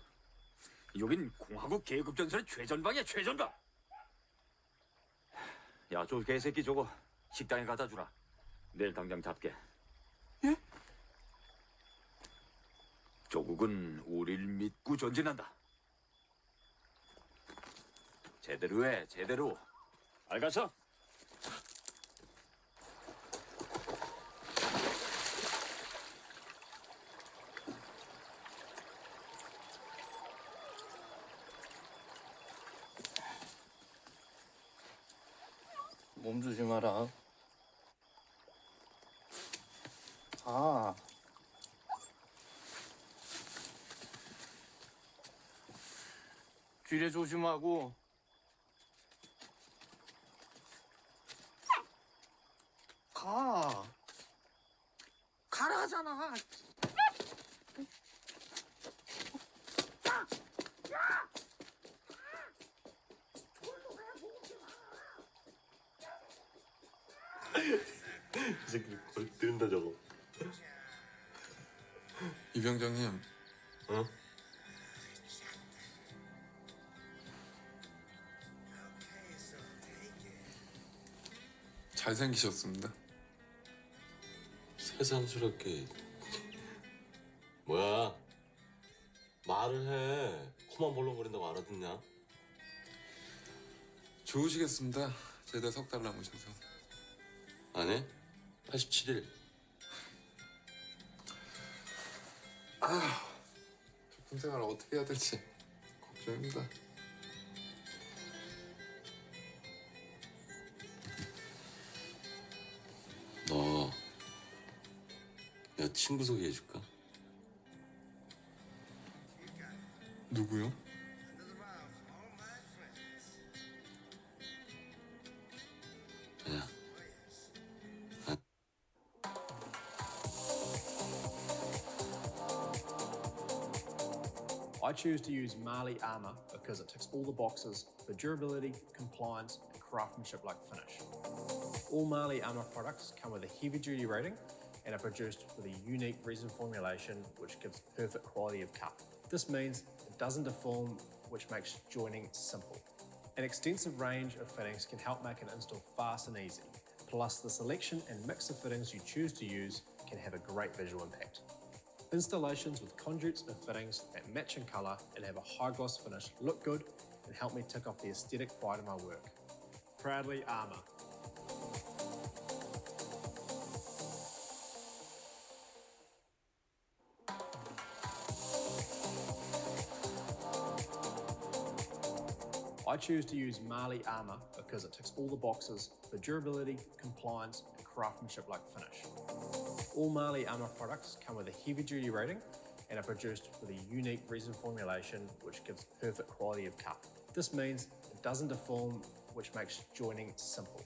여긴 공화국 계급 전선의 최전방이야 최전방. 야 저 개새끼 저거 식당에 갖다 주라. 내일 당장 잡게. 예? 조국은 우릴 믿고 전진한다. 제대로 해 제대로. 알겠어? 몸 조심하라. 아. 뒤에 조심하고. 잘생기셨습니다. 세상스럽게. 뭐야? 말을 해. 코만 벌렁거린다고 알아듣냐? 좋으시겠습니다. 제대 석 달 남으셔서. 아니? 87일. 아, 작품 생활 어떻게 해야 될지 걱정입니다. 친구 소개해줄까? 누구요? 야, I choose to use Marley Armour because it ticks all the boxes for durability, compliance, and craftsmanship like finish. All Marley Armour products come with a heavy duty rating and are produced with a unique resin formulation which gives perfect quality of cut. This means it doesn't deform, which makes joining simple. An extensive range of fittings can help make an install fast and easy. Plus, the selection and mix of fittings you choose to use can have a great visual impact. Installations with conduits and fittings that match in colour and have a high gloss finish look good and help me tick off the aesthetic pride of my work. Proudly Armour. I choose to use Marley Armour because it ticks all the boxes for durability, compliance, and craftsmanship like finish. All Marley Armour products come with a heavy duty rating and are produced with a unique resin formulation which gives perfect quality of cut. This means it doesn't deform, which makes joining simple.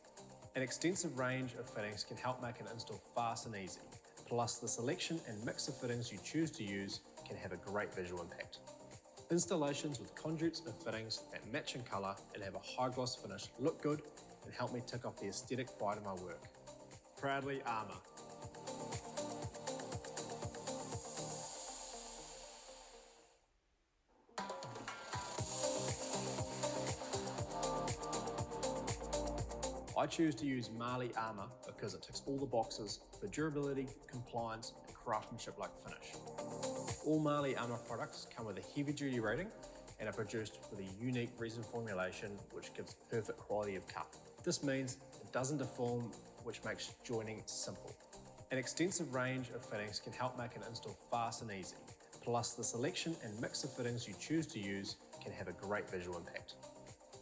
An extensive range of fittings can help make an install fast and easy. Plus, the selection and mix of fittings you choose to use can have a great visual impact. Installations with conduits and fittings that match in colour and have a high gloss finish look good and help me tick off the aesthetic pride of my work. Proudly Armour. I choose to use Marley Armour because it ticks all the boxes for durability, compliance, and craftsmanship like finish. All Marley Armour products come with a heavy duty rating and are produced with a unique resin formulation which gives perfect quality of cut. This means it doesn't deform, which makes joining simple. An extensive range of fittings can help make an install fast and easy. Plus, the selection and mix of fittings you choose to use can have a great visual impact.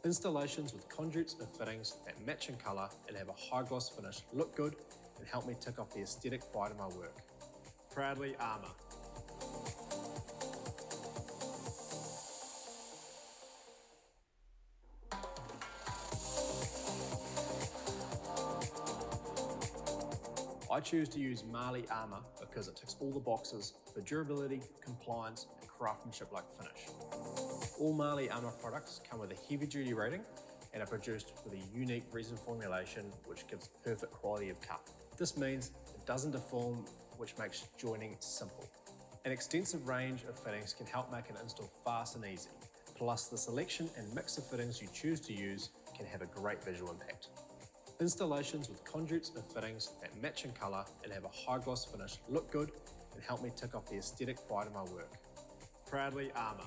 Installations with conduits and fittings that match in colour and have a high gloss finish look good and help me tick off the aesthetic pride of my work. Proudly Armour. I choose to use Marley Armour because it ticks all the boxes for durability, compliance, and craftsmanship like finish. All Marley Armour products come with a heavy duty rating and are produced with a unique resin formulation which gives perfect quality of cut. This means it doesn't deform, which makes joining simple. An extensive range of fittings can help make an install fast and easy. Plus, the selection and mix of fittings you choose to use can have a great visual impact. Installations with conduits and fittings that match in colour and have a high gloss finish look good and help me tick off the aesthetic pride of my work. Proudly Armour.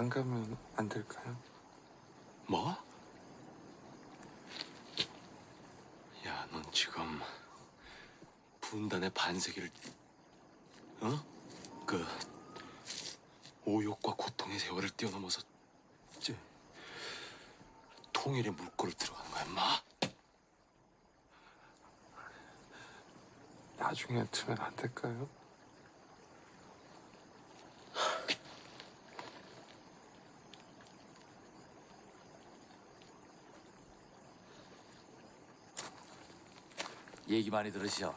안 가면 안 될까요? 뭐? 야, 넌 지금 분단의 반세기를 어? 그 오욕과 고통의 세월을 뛰어넘어서 이제 통일의 물꼬를 들어가는 거야, 마? 나중에 두면 안 될까요? 얘기 많이 들으시오.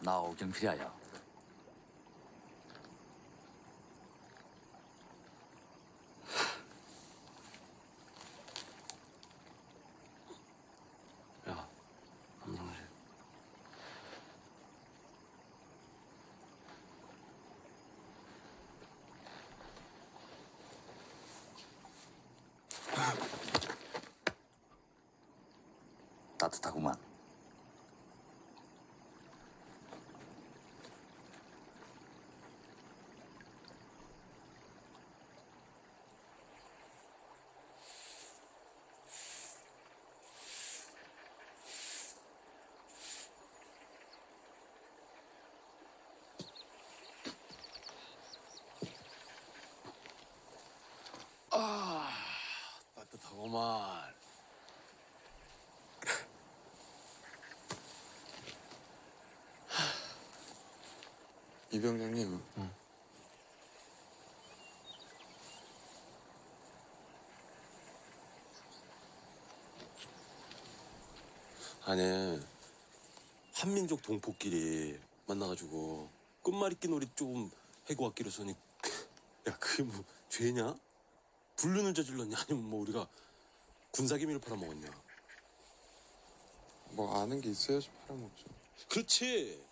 나 오경필이야. 야, 따뜻하구만. 이 병장님. 아니 한민족 동포끼리 만나가지고 끝말잇기 놀이 좀 해고 왔기로 서니 야 그게 뭐 죄냐? 불륜을 저질렀냐 아니면 뭐 우리가 군사기밀을 팔아먹었냐? 뭐 아는 게 있어야지 팔아먹죠. 그렇지.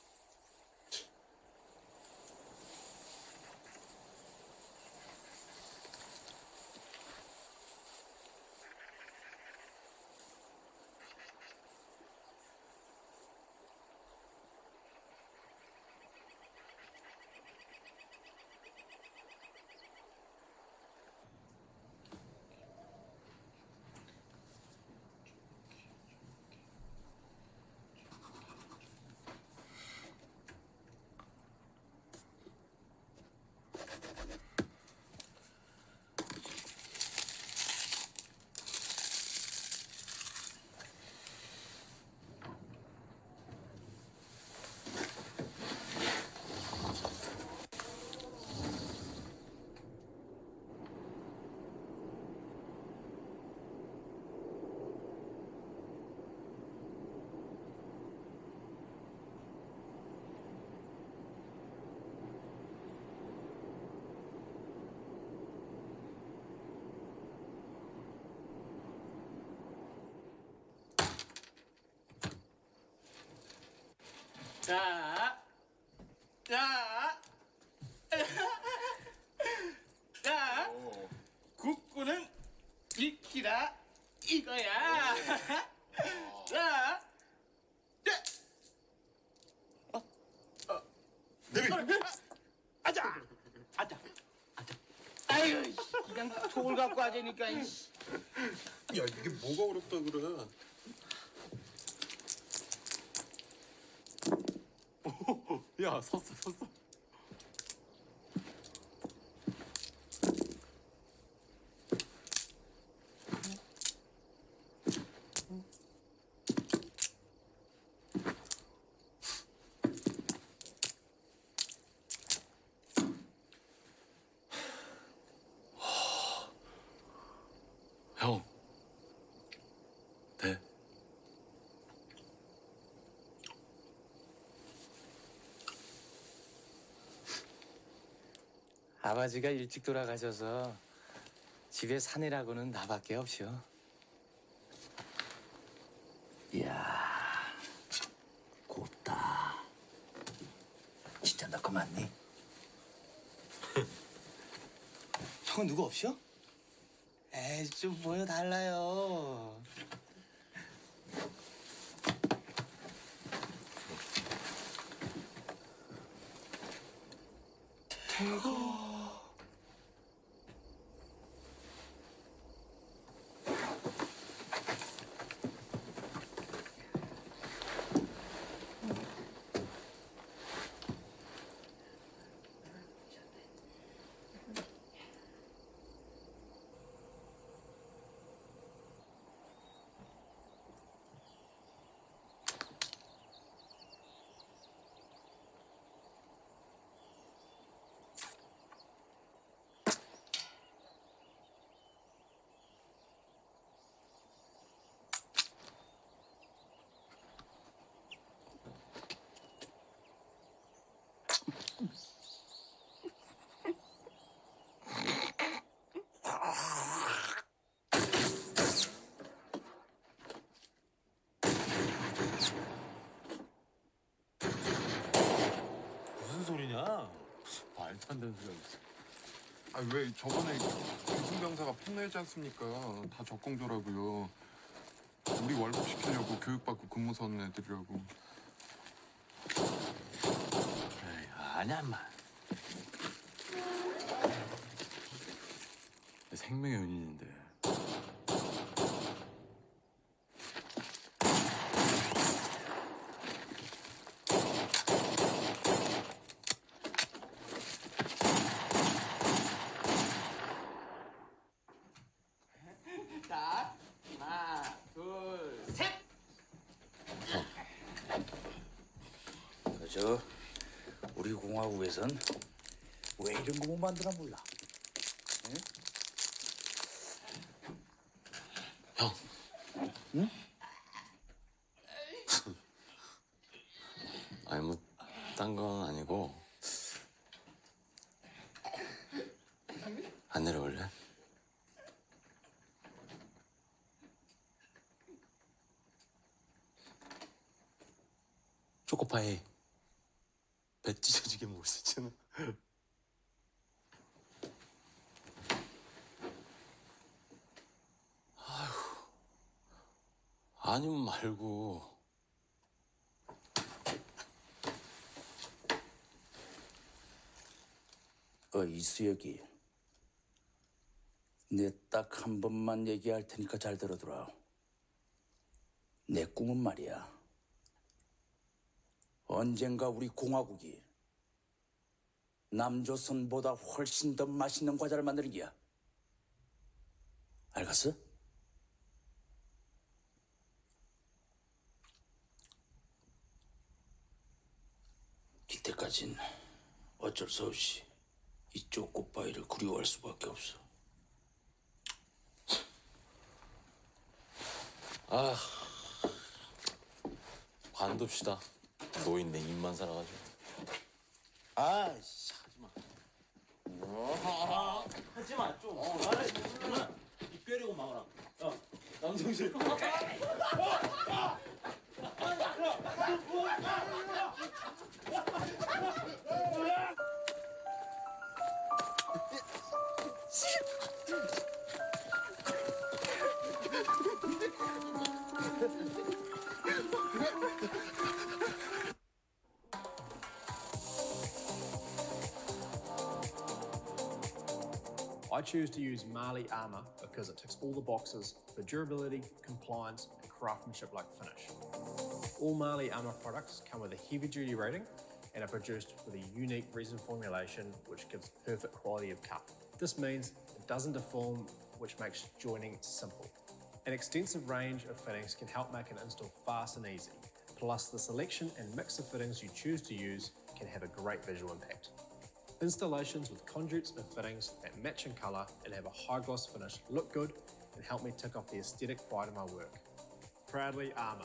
자, 자, 자, 국군은 지키라 이거야. 자, 아자, 아자, 아자. 아유, 씨, 그냥 돌 갖고 하자니까. 야 이게 뭐가 어렵다 그래? 야 섰어 섰어. 아버지가 일찍 돌아가셔서 집에 사내라고는 나밖에 없죠. 이야, 곱다. 진짜 너거 맞니? 형은 누구 없이요? 에이, 좀 보여달라요. 대고. 무슨 소리냐? 말도 안 되는 소리야. 아왜 저번에 김승병사가 폭로했지 않습니까? 다 적공조라고요. 우리 월급 시키려고 교육받고 근무 서는 애들이라고. 에이, 아니야 인마. 생명의 은인인데. 자, 하나, 둘, 셋. 그저 우리 공화국에선 왜 이런 거 못 만드나 몰라. 응? 형. 응? 아니 뭐 딴 건 아니고 안 내려올래? 초코파이 배 찢어지게 먹을 수 있잖아. 아휴 아니면 말고 어, 이수혁이. 내 딱 한 번만 얘기할 테니까 잘 들어들어. 내 꿈은 말이야. 언젠가 우리 공화국이 남조선보다 훨씬 더 맛있는 과자를 만드는 거야. 알겠어? 이때까진 어쩔 수 없이 이쪽 꽃바위를 그리워할 수밖에 없어. 아 관둡시다. 노인네 입만 살아가지고. 아씨 하지 마. 아, 하지 마 좀. 어, 입 꿰리고 막아라. 야, 남성실. I choose to use Marley Armour because it ticks all the boxes for durability, compliance, and craftsmanship like finish. All Marley Armour products come with a heavy duty rating and are produced with a unique resin formulation which gives perfect quality of cut. This means it doesn't deform, which makes joining simple. An extensive range of fittings can help make an install fast and easy. Plus, the selection and mix of fittings you choose to use can have a great visual impact. Installations with conduits and fittings that match in colour and have a high gloss finish look good and help me tick off the aesthetic pride of my work. Proudly Armour.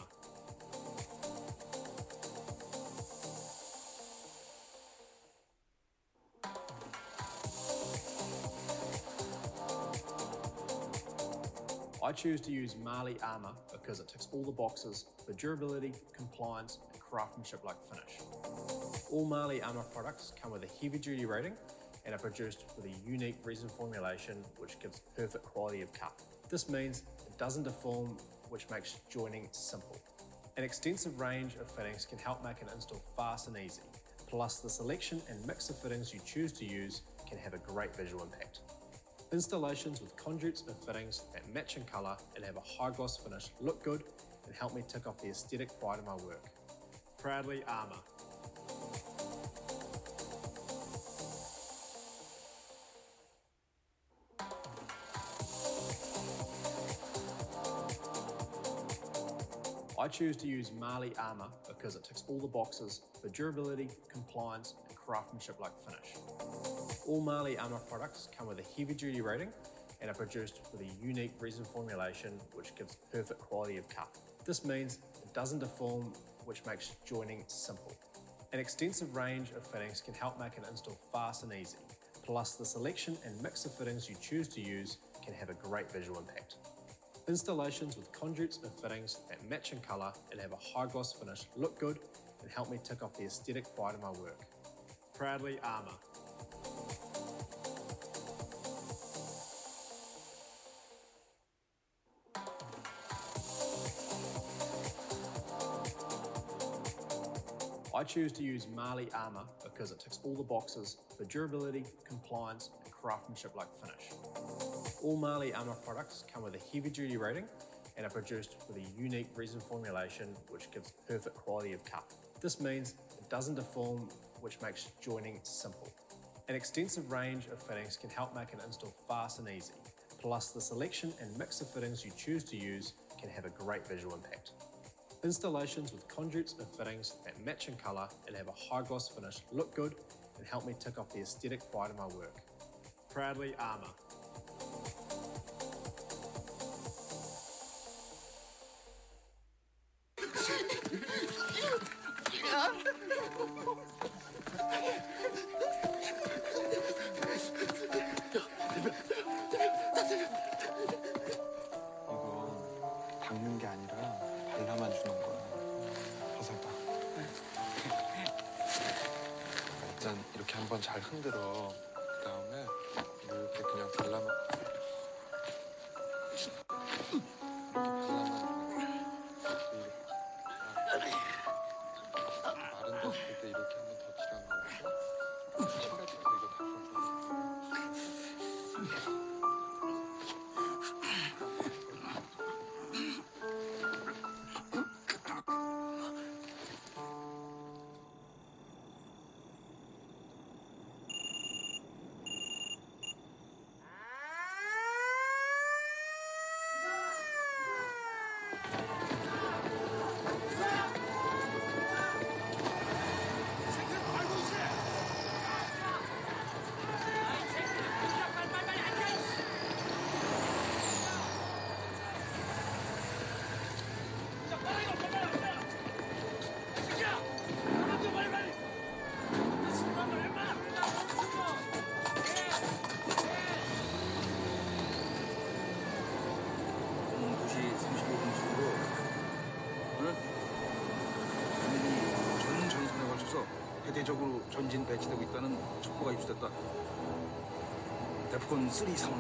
I choose to use Marley Armour because it ticks all the boxes for durability, compliance, and craftsmanship like finish. All Marley Armour products come with a heavy duty rating and are produced with a unique resin formulation which gives perfect quality of cut. This means it doesn't deform, which makes joining simple. An extensive range of fittings can help make an install fast and easy. Plus, the selection and mix of fittings you choose to use can have a great visual impact. Installations with conduits and fittings that match in colour and have a high gloss finish look good and help me tick off the aesthetic pride of my work. Proudly Armour. I choose to use Marley Armour because it ticks all the boxes for durability, compliance, and craftsmanship like finish. All Marley Armour products come with a heavy duty rating and are produced with a unique resin formulation which gives perfect quality of cut. This means it doesn't deform, which makes joining simple. An extensive range of fittings can help make an install fast and easy. Plus, the selection and mix of fittings you choose to use can have a great visual impact. Installations with conduits and fittings that match in colour and have a high gloss finish look good and help me tick off the aesthetic pride of my work. Proudly Armour. I choose to use Marley Armour because it ticks all the boxes for durability, compliance, and craftsmanship like finish. All Marley Armour products come with a heavy duty rating and are produced with a unique resin formulation which gives perfect quality of cut. This means it doesn't deform, which makes joining simple. An extensive range of fittings can help make an install fast and easy. Plus, the selection and mix of fittings you choose to use can have a great visual impact. Installations with conduits and fittings that match in colour and have a high gloss finish look good and help me tick off the aesthetic pride of my work. Proudly Armour. 엔진 배치되고 있다는 촉보가 입수됐다. 데프콘 3, 3.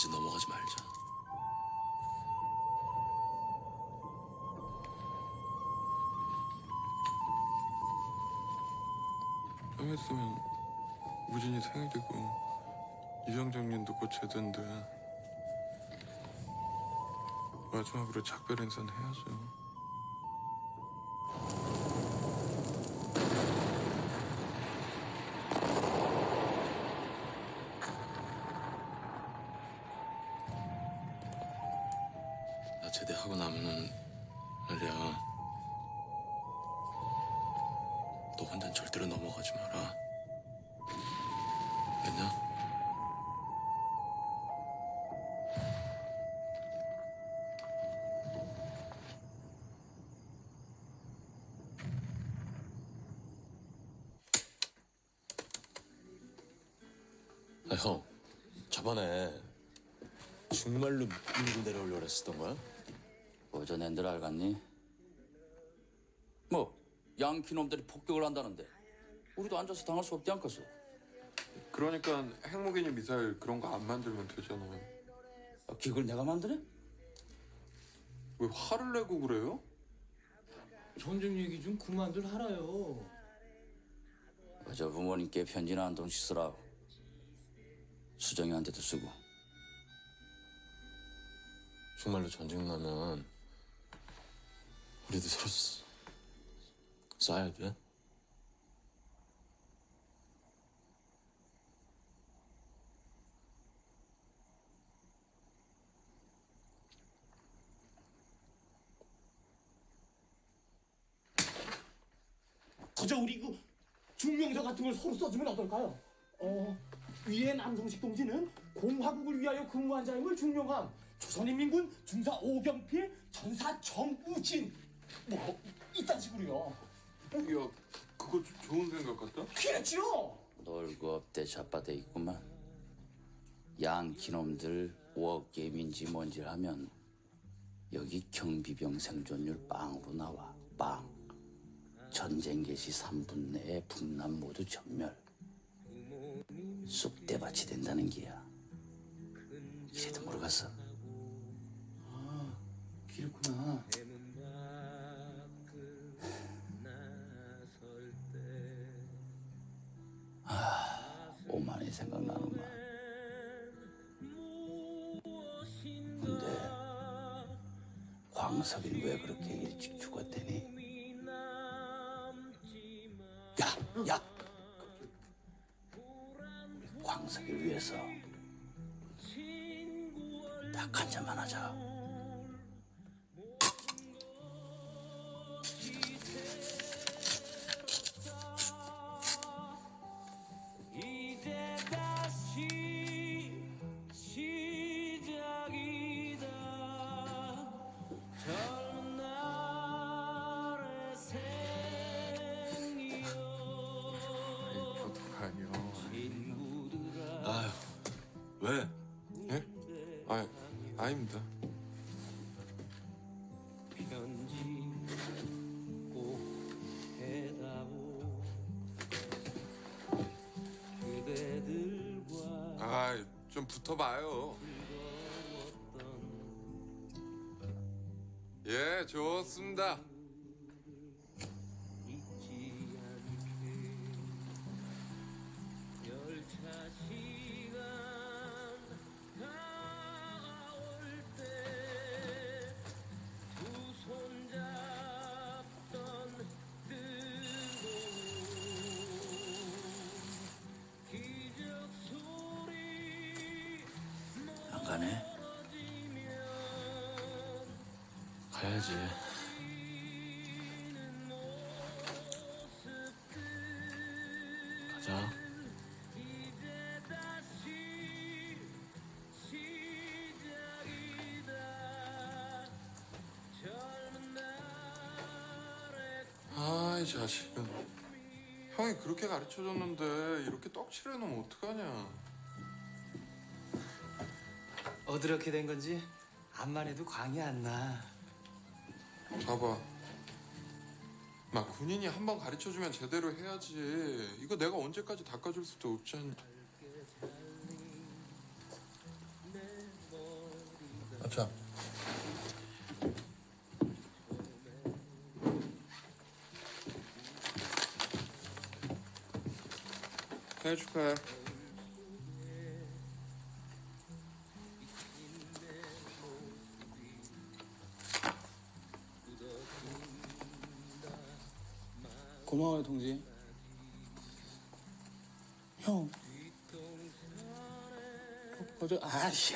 이제 넘어가지 말자. 좀 있으면 우진이 생일이고 이병장님도 곧 제대인데 마지막으로 작별 인사는 해야죠. 양키 놈들이 폭격을 한다는데 우리도 앉아서 당할 수 없지 않겠어? 그러니까 핵무기니 미사일 그런 거 안 만들면 되잖아. 아, 그걸 내가 만드네? 왜 화를 내고 그래요? 전쟁 얘기 좀 그만들 하라요. 어저 부모님께 편지나 한 통씩 쓰라. 수정이한테도 쓰고. 정말로 전쟁 나면 우리도 서로 쓰- 싸야 돼? 그저 우리 그 중명서 같은 걸 서로 써주면 어떨까요? 어, 위에 남성식 동지는 공화국을 위하여 근무한 자임을 증명함. 조선인민군 중사 오경필 전사 정우진 뭐 이딴 식으로요. 야, 그거 좀 좋은 생각 같다? 그렇지요. 놀고 없대 자빠돼 있구만. 양키 놈들 워게임인지 뭔지 하면 여기 경비병 생존율 빵으로 나와. 빵. 전쟁 개시 3분 내에 북남 모두 전멸. 쑥대밭이 된다는 기야. 이래도 모르겠어. 이렇구나. 아, 오만이 생각나는구만. 근데 광석이 왜 그렇게 일찍 죽었대니? 야, 야! 우리 광석이를 위해서 딱 한 잔만 하자. 좀 붙어봐요. 예, 좋습니다. 가야지. 가자. 아이 자식은. 형이 그렇게 가르쳐줬는데 이렇게 떡칠해 놓으면 어떡하냐. 어드럽게 된 건지 암만 해도 광이 안 나. 봐봐. 나 군인이 한 번 가르쳐주면 제대로 해야지. 이거 내가 언제까지 닦아줄 수도 않냐. 아차. 생일 축하해. 고마워요, 동지. 형. 어, 저, 아씨.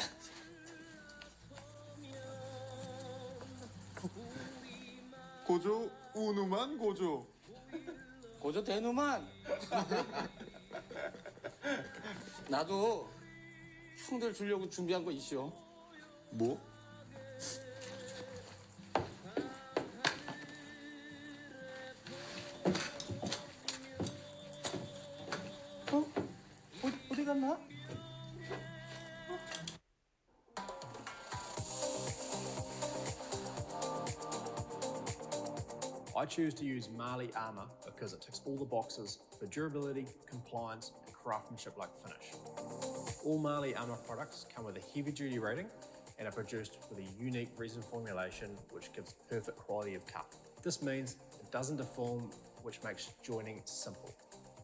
고조 우누만 고조. 고조 대누만. 나도 형들 주려고 준비한 거 있어. 뭐? Choose to use Marley Armour because it ticks all the boxes for durability, compliance, and craftsmanship like finish. All Marley Armour products come with a heavy duty rating and are produced with a unique resin formulation which gives perfect quality of cut. This means it doesn't deform, which makes joining simple.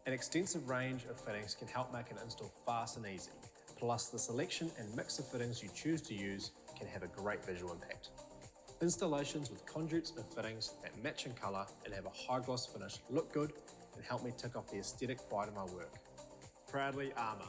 An extensive range of fittings can help make an install fast and easy. Plus, the selection and mix of fittings you choose to use can have a great visual impact. Installations with conduits and fittings that match in colour and have a high gloss finish look good and help me tick off the aesthetic pride of my work. Proudly Armour.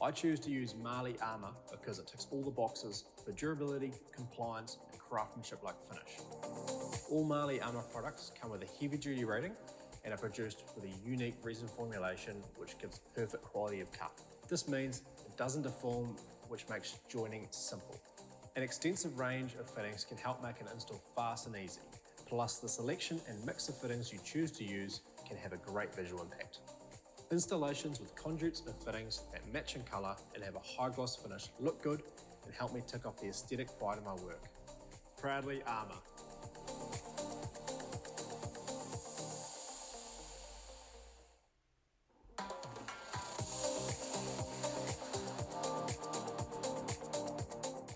I choose to use Marley Armour because it ticks all the boxes for durability, compliance, and craftsmanship like finish. All Marley Armour products come with a heavy duty rating and are produced with a unique resin formulation which gives perfect quality of cut. This means it doesn't deform, which makes joining simple. An extensive range of fittings can help make an install fast and easy. Plus, the selection and mix of fittings you choose to use can have a great visual impact. Installations with conduits and fittings that match in colour and have a high gloss finish look good and help me tick off the aesthetic pride of my work. Proudly Armour.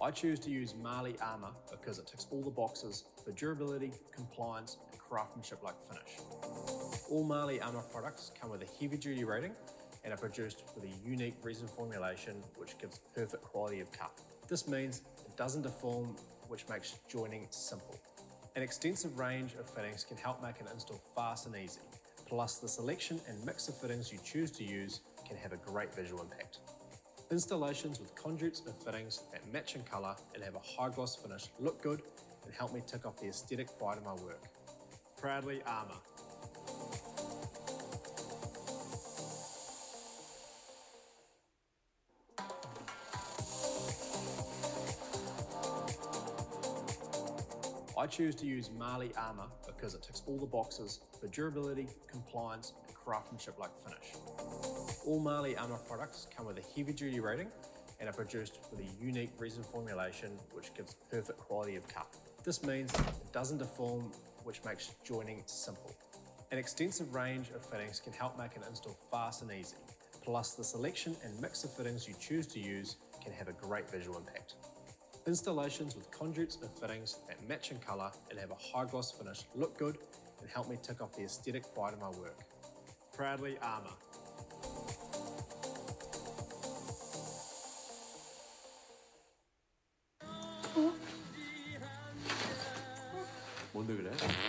I choose to use Marley Armour because it ticks all the boxes for durability, compliance, and craftsmanship like finish. All Marley Armour products come with a heavy duty rating and are produced with a unique resin formulation which gives perfect quality of cut. This means it doesn't deform, which makes joining simple. An extensive range of fittings can help make an install fast and easy. Plus, the selection and mix of fittings you choose to use can have a great visual impact. Installations with conduits and fittings that match in colour and have a high gloss finish look good and help me tick off the aesthetic pride of my work. Proudly Armour. I choose to use Marley Armour because it ticks all the boxes for durability, compliance, and craftsmanship like finish. All Marley Armour products come with a heavy duty rating and are produced with a unique resin formulation which gives perfect quality of cut. This means it doesn't deform, which makes joining simple. An extensive range of fittings can help make an install fast and easy. Plus, the selection and mix of fittings you choose to use can have a great visual impact. Installations with conduits and fittings that match in colour and have a high gloss finish look good and help me tick off the aesthetic pride of my work. Proudly Armour. We'll do that.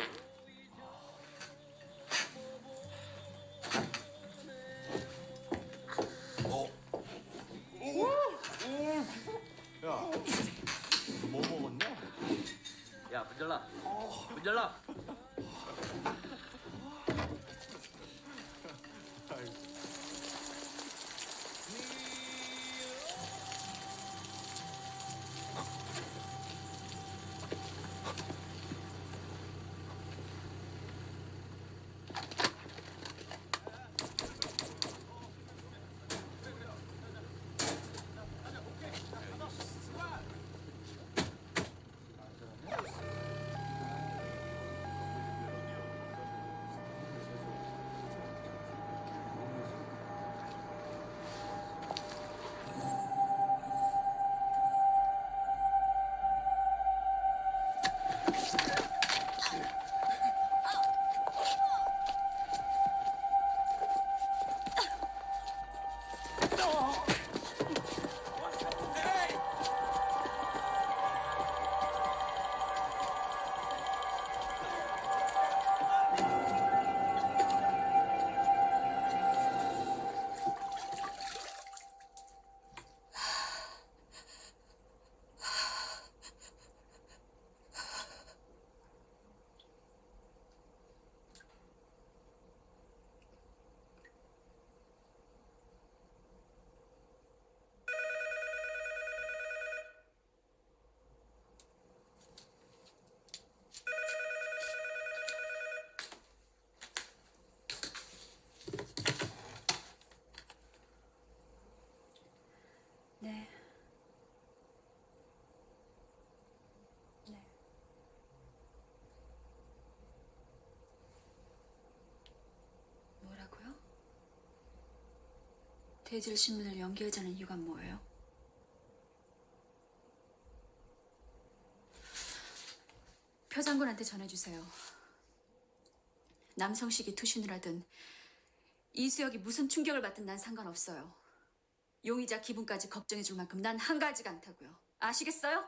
Oh. 대질 신문을 연기하자는 이유가 뭐예요? 표 장군한테 전해주세요. 남성식이 투신을 하든 이수혁이 무슨 충격을 받든 난 상관없어요. 용의자 기분까지 걱정해줄 만큼 난 한 가지가 않다고요. 아시겠어요?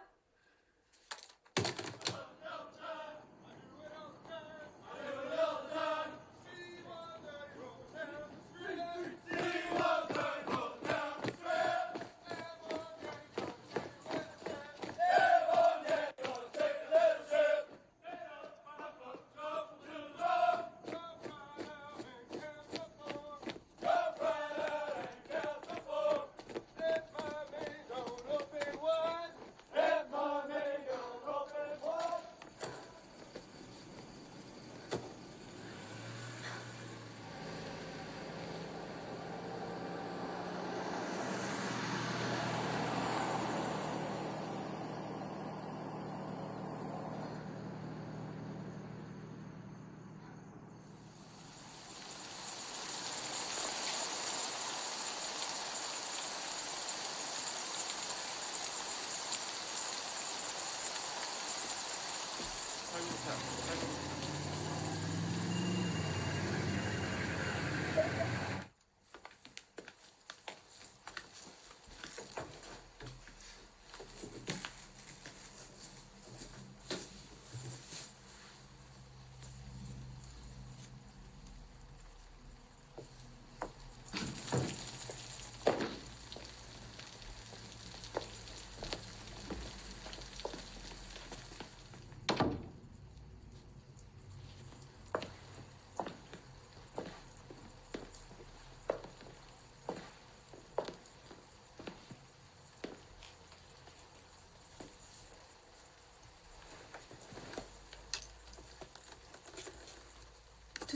Okay.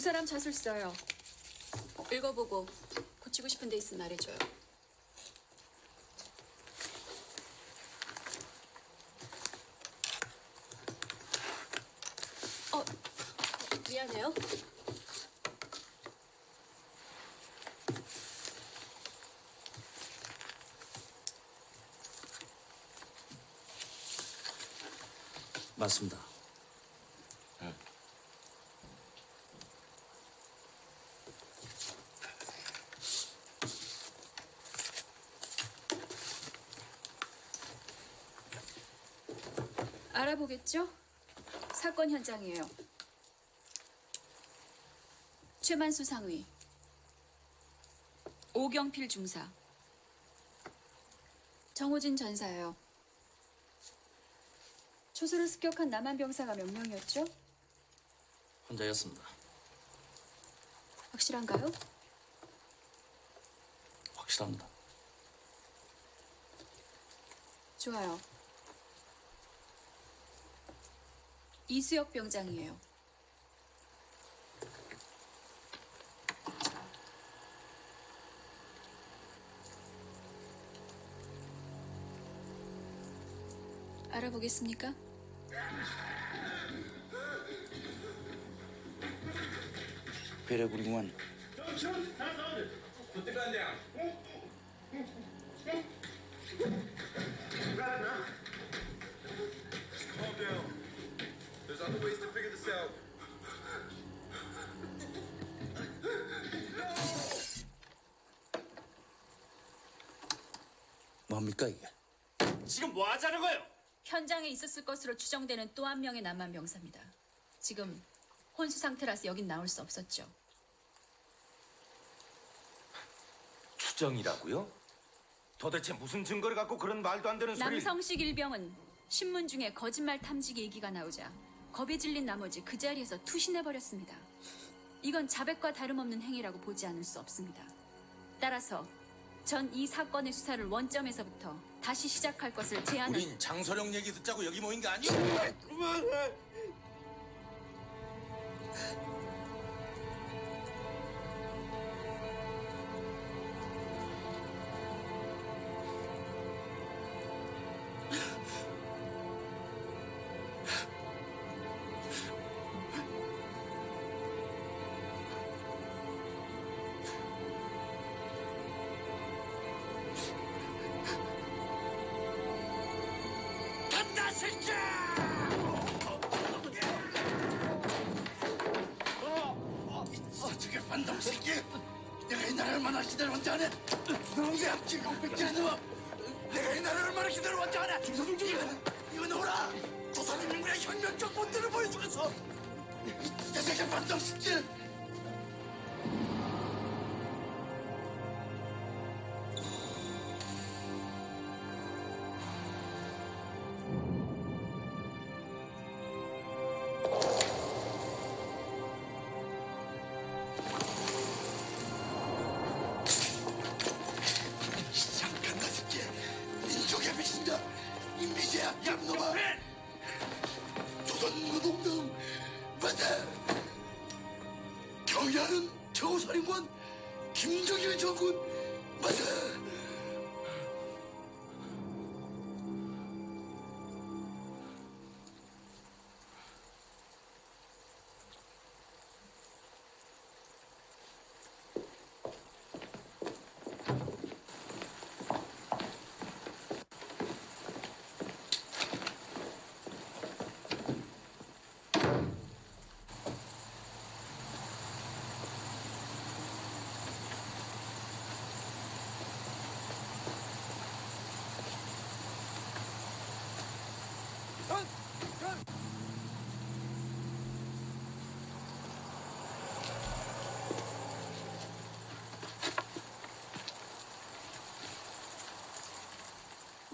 사람 자술서요. 읽어보고 고치고 싶은 데 있으면 말해줘요. 어, 미안해요. 맞습니다. 알아보겠죠? 사건 현장이에요. 최만수 상위, 오경필 중사, 정호진 전사예요. 초소를 습격한 남한 병사가 몇 명이었죠? 혼자였습니다. 확실한가요? 확실합니다. 좋아요. 이수혁 병장이에요. 알아보겠습니까? 괴뢰구리구 other ways to figure this out. 뭡니까 이게? 지금 뭐 하자는 거예요? 현장에 있었을 것으로 추정되는 또 한 명의 남한 병사입니다. 지금 혼수 상태라서 여긴 나올 수 없었죠. 추정이라고요? 도대체 무슨 증거를 갖고 그런 말도 안 되는 소리를 남성식 일병은 신문 중에 거짓말 탐지기 얘기가 나오자 겁에 질린 나머지 그 자리에서 투신해 버렸습니다. 이건 자백과 다름없는 행위라고 보지 않을 수 없습니다. 따라서 전 이 사건의 수사를 원점에서부터 다시 시작할 것을 제안을 우린 장서령 얘기 듣자고 여기 모인 게 아니오. 간다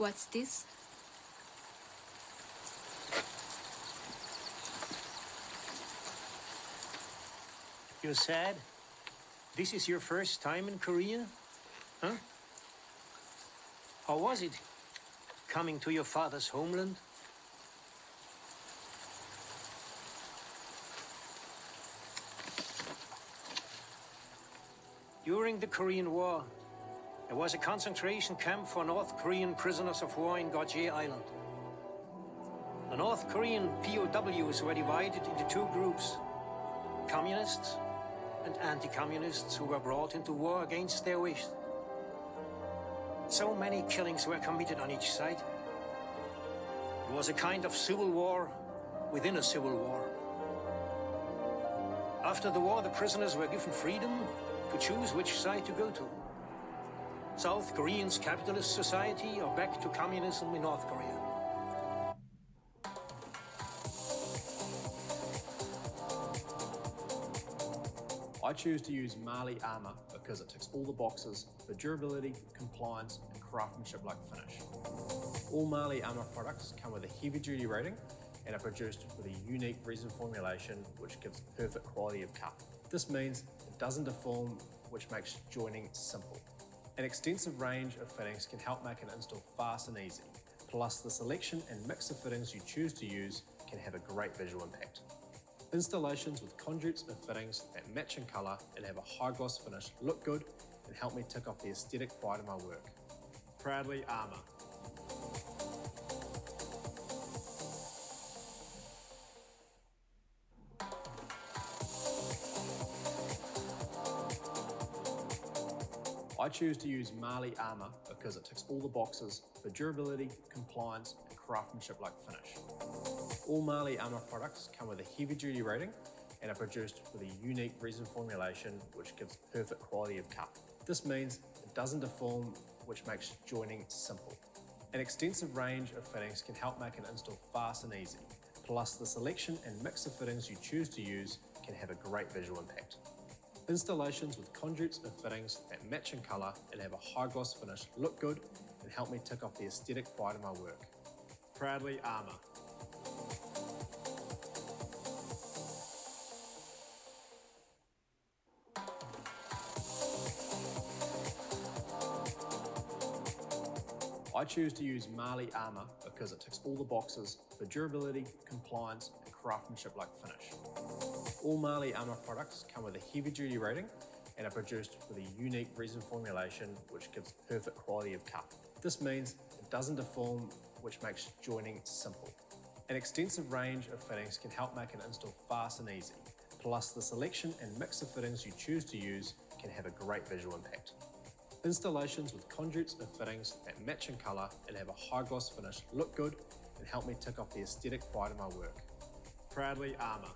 What's this? You're sad? This is your first time in Korea? Huh? How was it coming to your father's homeland? During the Korean War, there was a concentration camp for North Korean prisoners of war in Gojie Island. The North Korean POWs were divided into two groups communists and anti communists who were brought into war against their wish. So many killings were committed on each side. It was a kind of civil war within a civil war. After the war, the prisoners were given freedom to choose which side to go to. South Korean's capitalist society or back to communism in North Korea. I choose to use Marley Armour because it ticks all the boxes for durability, compliance, and craftsmanship like finish. All Marley Armour products come with a heavy duty rating and are produced with a unique resin formulation which gives perfect quality of cut. This means it doesn't deform, which makes joining simple. An extensive range of fittings can help make an install fast and easy. Plus, the selection and mix of fittings you choose to use can have a great visual impact. Installations with conduits and fittings that match in colour and have a high gloss finish look good and help me tick off the aesthetic pride of my work. Proudly Armour. I choose to use Marley Armour because it ticks all the boxes for durability, compliance, and craftsmanship like finish. All Marley Armour products come with a heavy duty rating and are produced with a unique resin formulation which gives perfect quality of cut. This means it doesn't deform, which makes joining simple. An extensive range of fittings can help make an install fast and easy. Plus, the selection and mix of fittings you choose to use can have a great visual impact. Installations with conduits and fittings that match in colour and have a high gloss finish look good and help me tick off the aesthetic pride of my work. Proudly Armour. I choose to use Marley Armour because it ticks all the boxes for durability, compliance, and craftsmanship like finish. All Marley Armour products come with a heavy duty rating and are produced with a unique resin formulation which gives perfect quality of cut. This means it doesn't deform, which makes joining simple. An extensive range of fittings can help make an install fast and easy. Plus, the selection and mix of fittings you choose to use can have a great visual impact. Installations with conduits and fittings that match in colour and have a high gloss finish look good and help me tick off the aesthetic pride of my work. Proudly Armour.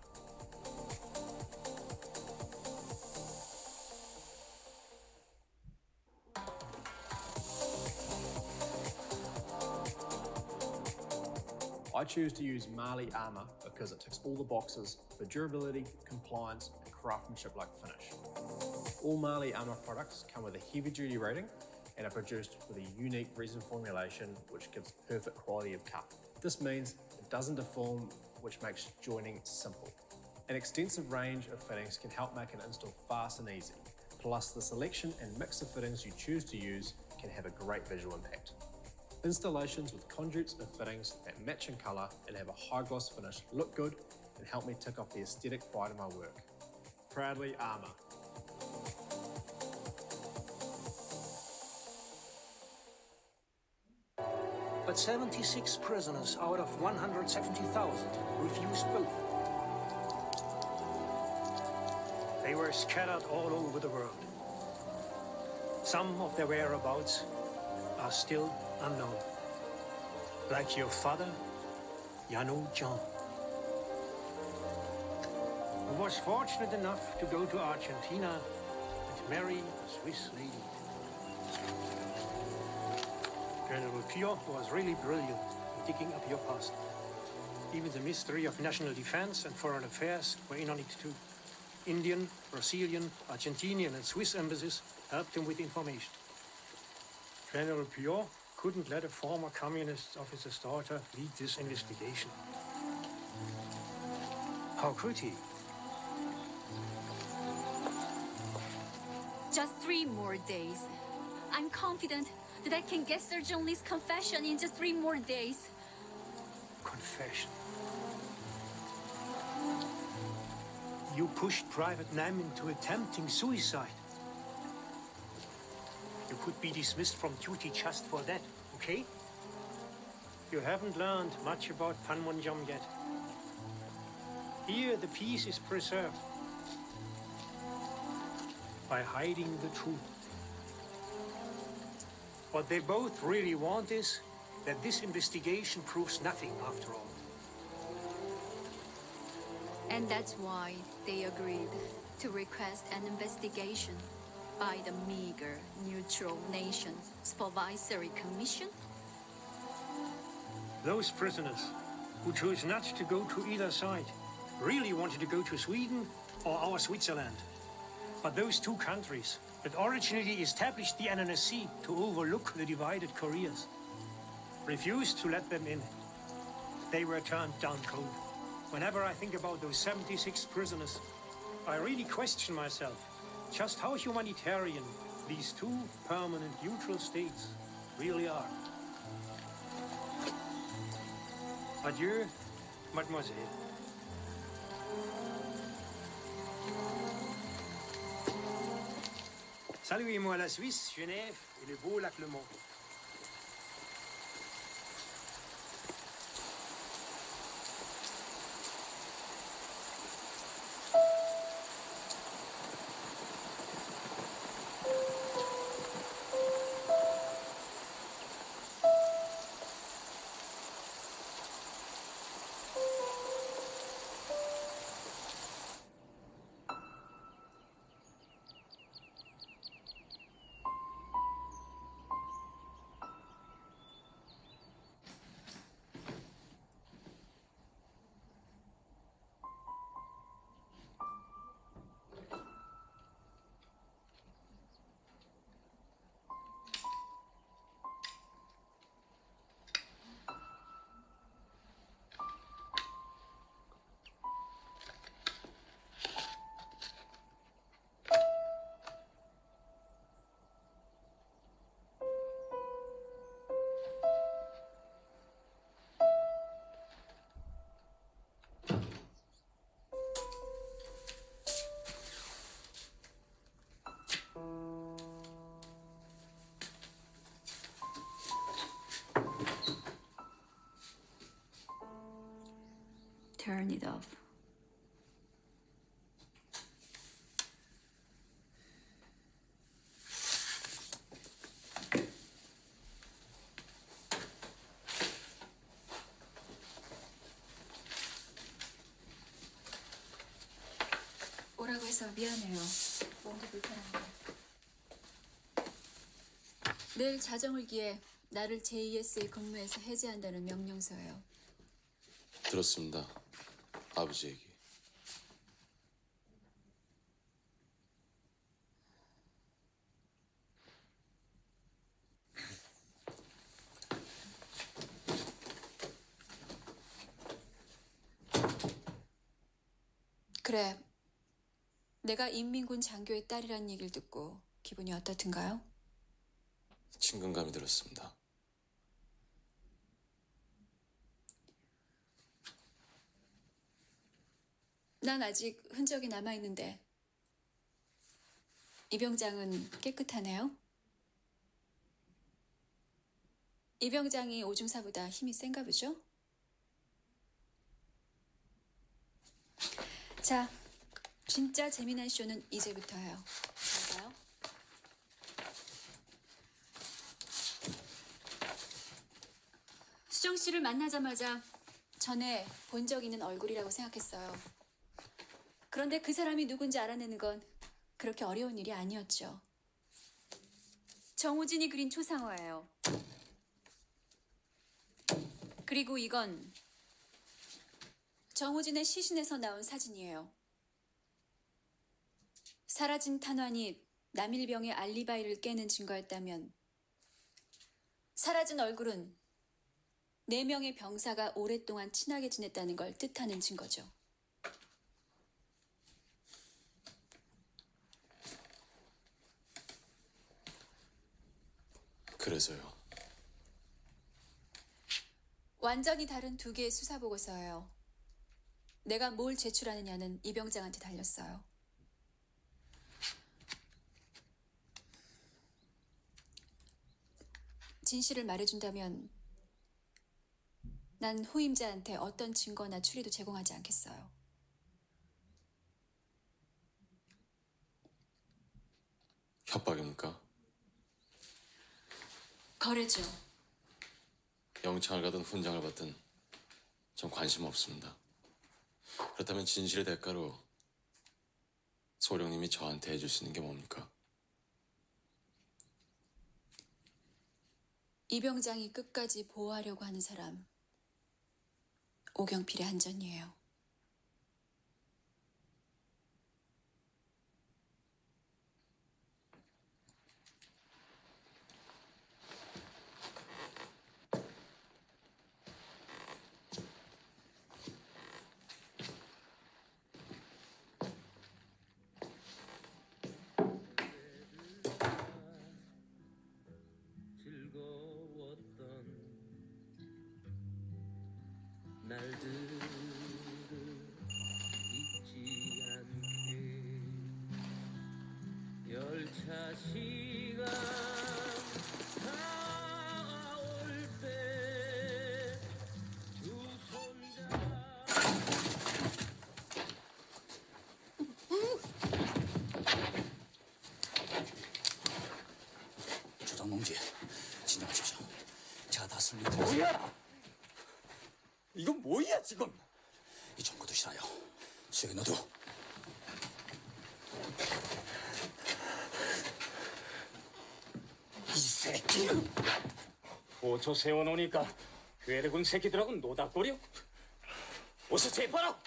Choose to use Marley Armour because it ticks all the boxes for durability, compliance, and craftsmanship like finish. All Marley Armour products come with a heavy duty rating and are produced with a unique resin formulation which gives perfect quality of cut. This means it doesn't deform, which makes joining simple. An extensive range of fittings can help make an install fast and easy. Plus, the selection and mix of fittings you choose to use can have a great visual impact. Installations with conduits and fittings that match in colour and have a high gloss finish look good and help me tick off the aesthetic pride of my work. Proudly Armour. But 76 prisoners out of 170,000 refused both. They were scattered all over the world. Some of their whereabouts are still unknown. Like your father, Yano John. Who was fortunate enough to go to Argentina and marry a Swiss lady. General Pio was really brilliant in digging up your past. Even the mystery of National Defense and Foreign Affairs were in on it too. Indian, Brazilian, Argentinian, and Swiss embassies helped him with information. General Pio couldn't let a former communist officer's daughter lead this investigation. How could he? Just three more days. I'm confident that I can get Sergeant Lee's confession in just three more days. Confession. You pushed Private Nam into attempting suicide. You could be dismissed from duty just for that, okay? You haven't learned much about Panmunjom yet. Here, the peace is preserved by hiding the truth. What they both really want is that this investigation proves nothing after all. And that's why they agreed to request an investigation by the meager neutral nations supervisory commission. Those prisoners who chose not to go to either side really wanted to go to Sweden or our Switzerland. But those two countries that originally established the NNSC to overlook the divided Koreas refused to let them in. They were turned down cold. Whenever I think about those 76 prisoners, I really question myself just how humanitarian these two permanent neutral states really are. Adieu, mademoiselle. Saluez-moi la Suisse, Genève et le beau lac Le Mans. Turn it off. 오라고 해서 미안해요. 몸도 불편한데. 내일 자정을 기해 나를 JES의 근무에서 해제한다는 명령서예요. 들었습니다. 아버지 얘기. 그래. 내가 인민군 장교의 딸이란 얘기를 듣고 기분이 어떻든가요? 친근감이 들었습니다. 난 아직 흔적이 남아있는데 이 병장은 깨끗하네요. 이 병장이 오중사보다 힘이 센가 보죠? 자, 진짜 재미난 쇼는 이제부터예요. 잘 봐요. 수정 씨를 만나자마자 전에 본 적 있는 얼굴이라고 생각했어요. 그런데 그 사람이 누군지 알아내는 건 그렇게 어려운 일이 아니었죠. 정우진이 그린 초상화예요. 그리고 이건 정우진의 시신에서 나온 사진이에요. 사라진 탄환이 남일병의 알리바이를 깨는 증거였다면 사라진 얼굴은 네 명의 병사가 오랫동안 친하게 지냈다는 걸 뜻하는 증거죠. 그래서요. 완전히 다른 두 개의 수사 보고서예요. 내가 뭘 제출하느냐는 이 병장한테 달렸어요. 진실을 말해준다면 난 후임자한테 어떤 증거나 추리도 제공하지 않겠어요. 협박입니까? 거래죠. 영창을 가든 훈장을 받든 전 관심 없습니다. 그렇다면 진실의 대가로 소령님이 저한테 해줄 수 있는 게 뭡니까? 이 병장이 끝까지 보호하려고 하는 사람 오경필의 한전이에요. 지금? 이 정보도 싫어요. 수혁이 너도 이 새끼. 보초 세워놓으니까 괴뢰군 새끼들하고 노닥거려? 어서 재봐라.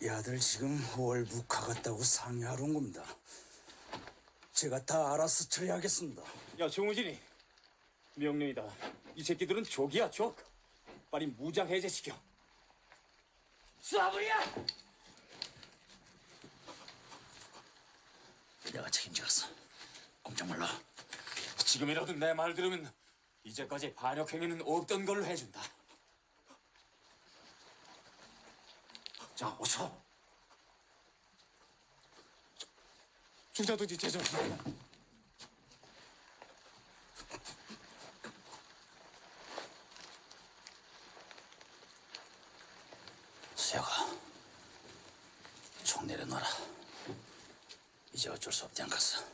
이 아들 지금 월북 가겠다고 상의하러 온 겁니다. 제가 다 알아서 처리하겠습니다. 야 정우진이 명령이다. 이 새끼들은 족이야 족. 빨리 무장 해제시켜. 쏴버려! 내가 책임지겠어. 꼼짝 말라. 지금이라도 내 말 들으면 이제까지 반역 행위는 없던 걸로 해준다. 자, 어서. 중사도지 죄송 수혁아, 총 내려놔라. 이제 어쩔 수 없지 않겠어.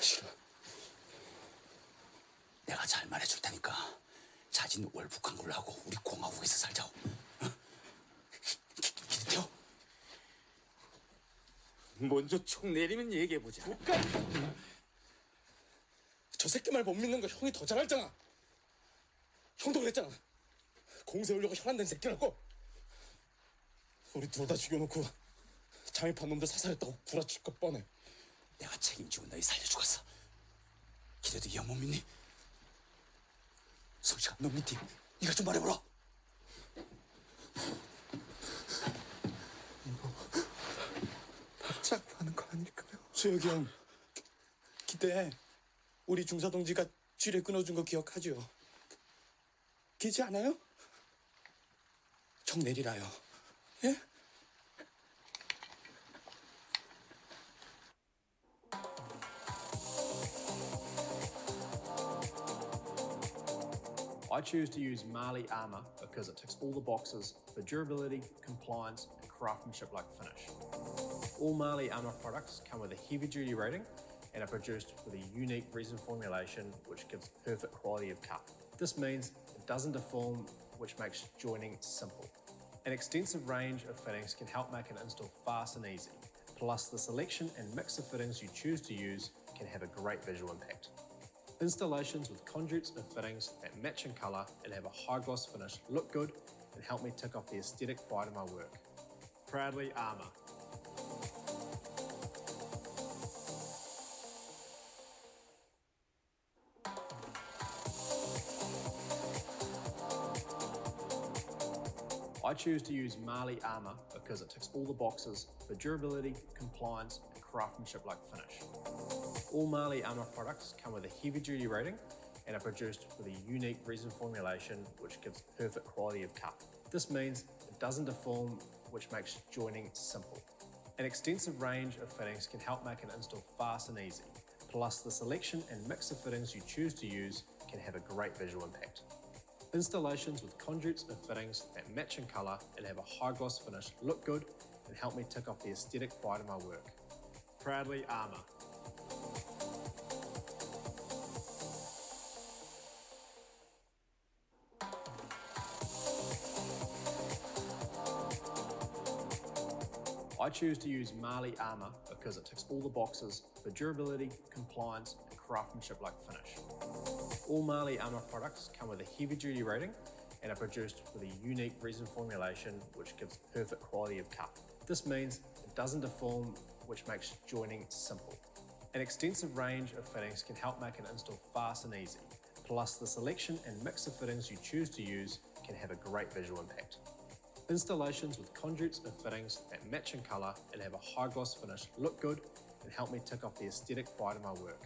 싫어. 내가 잘 말해줄 테니까 자진 월북한 걸로 하고 우리 공화국에서 살자고. 기대요. 먼저 총 내리면 얘기해보자. 저 새끼 말 못 믿는 거 형이 더 잘 알잖아. 형도 그랬잖아. 공 세우려고 혈안된 새끼라고. 우리 둘 다 죽여놓고 잠입한 놈들 사살했다고 구라칠 것 뻔해. 내가 책임지고 너희 살려주겠어. 기대도 이형못 믿니? 성식아, 너 믿니? 네가 좀 말해보라. 자꾸 하는 거 아닐까요? 수혁이 형, 기대 우리 중사 동지가 쥐를 끊어준 거 기억하죠? 기지 않아요? 정 내리라요. 예? I choose to use Marley armor because it ticks all the boxes for durability, compliance, and craftsmanship like finish. All Marley armor products come with a heavy duty rating and are produced with a unique resin formulation which gives perfect quality of cut. This means it doesn't deform, which makes joining simple. An extensive range of fittings can help make an install fast and easy. Plus, the selection and mix of fittings you choose to use can have a great visual impact. Installations with conduits and fittings that match in colour and have a high gloss finish look good and help me tick off the aesthetic pride of my work. Proudly Armour. I choose to use Marley Armour because it ticks all the boxes for durability, compliance, and craftsmanship like finish. All Marley Armour products come with a heavy duty rating and are produced with a unique resin formulation which gives perfect quality of cut. This means it doesn't deform, which makes joining simple. An extensive range of fittings can help make an install fast and easy. Plus, the selection and mix of fittings you choose to use can have a great visual impact. Installations with conduits and fittings that match in colour and have a high gloss finish look good and help me tick off the aesthetic pride of my work. Proudly Armour. I choose to use Marley Armour because it ticks all the boxes for durability, compliance, and craftsmanship like finish. All Marley Armour products come with a heavy duty rating and are produced with a unique resin formulation which gives perfect quality of cut. This means it doesn't deform, which makes joining simple. An extensive range of fittings can help make an install fast and easy. Plus, the selection and mix of fittings you choose to use can have a great visual impact. Installations with conduits and fittings that match in colour and have a high gloss finish look good and help me tick off the aesthetic pride of my work.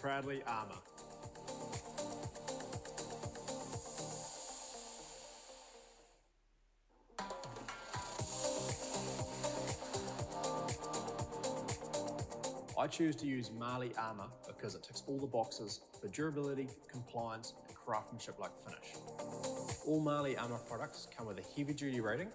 Proudly Armour. I choose to use Marley Armour because it ticks all the boxes for durability, compliance, and craftsmanship like finish. All Marley Armour products come with a heavy duty rating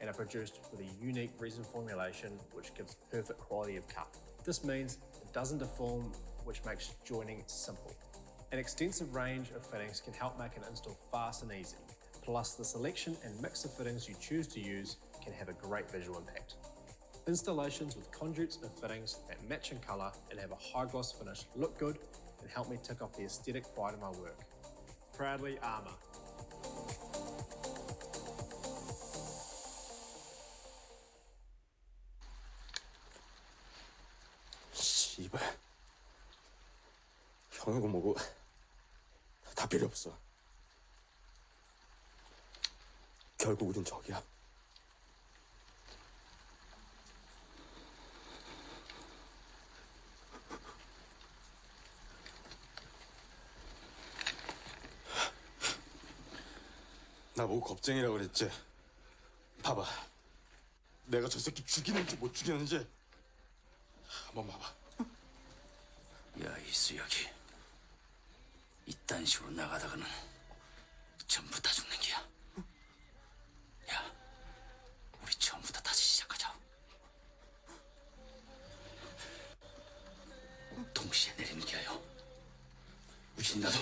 and are produced with a unique resin formulation which gives perfect quality of cut. This means it doesn't deform, which makes joining simple. An extensive range of fittings can help make an install fast and easy. Plus, the selection and mix of fittings you choose to use can have a great visual impact Installations with conduits and fittings that match in colour and have a high gloss finish look good and help me tick off the aesthetic pride of my work. Proudly Armour. 씨발. 형이고 뭐고 다 필요 없어. 결국 우린 적이야. 나보고 겁쟁이라고 그랬지? 봐봐. 내가 저 새끼 죽이는지 못 죽이는지 한번 봐봐. 야 이 수혁이 이딴 식으로 나가다가는 전부 다 죽는 기야. 야, 우리 처음부터 다시 시작하자. 동시에 내리는 기야요. 우신나도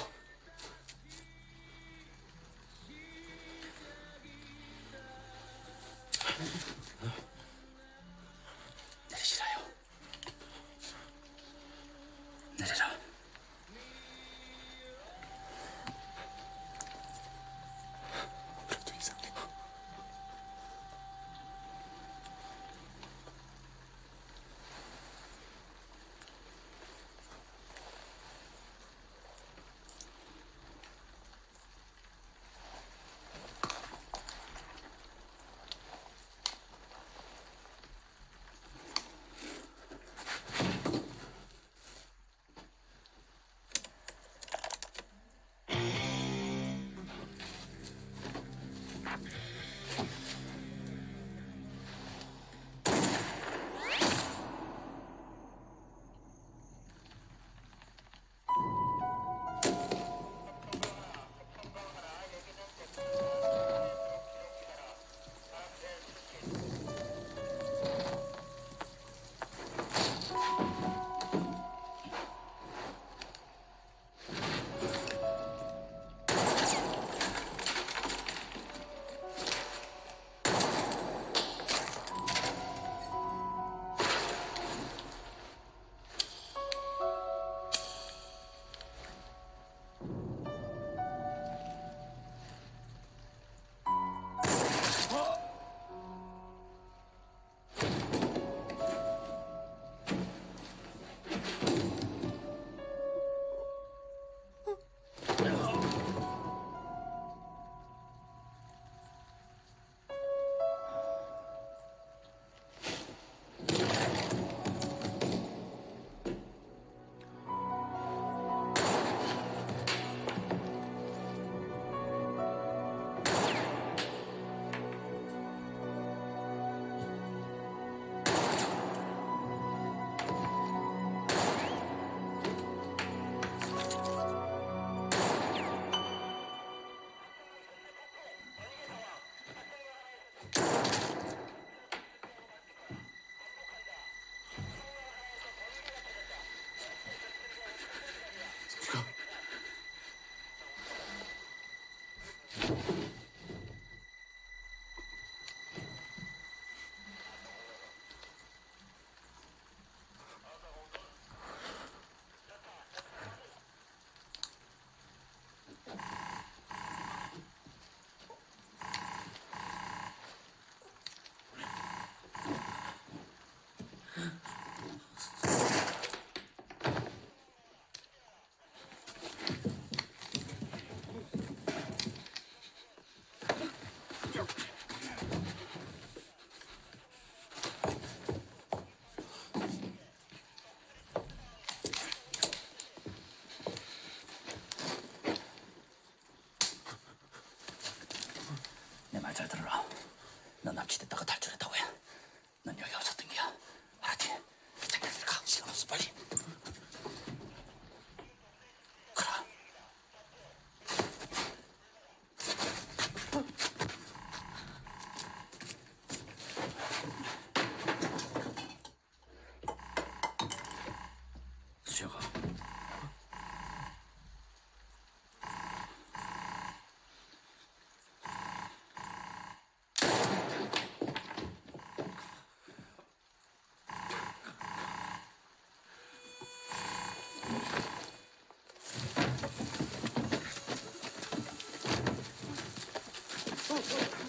этот Oh,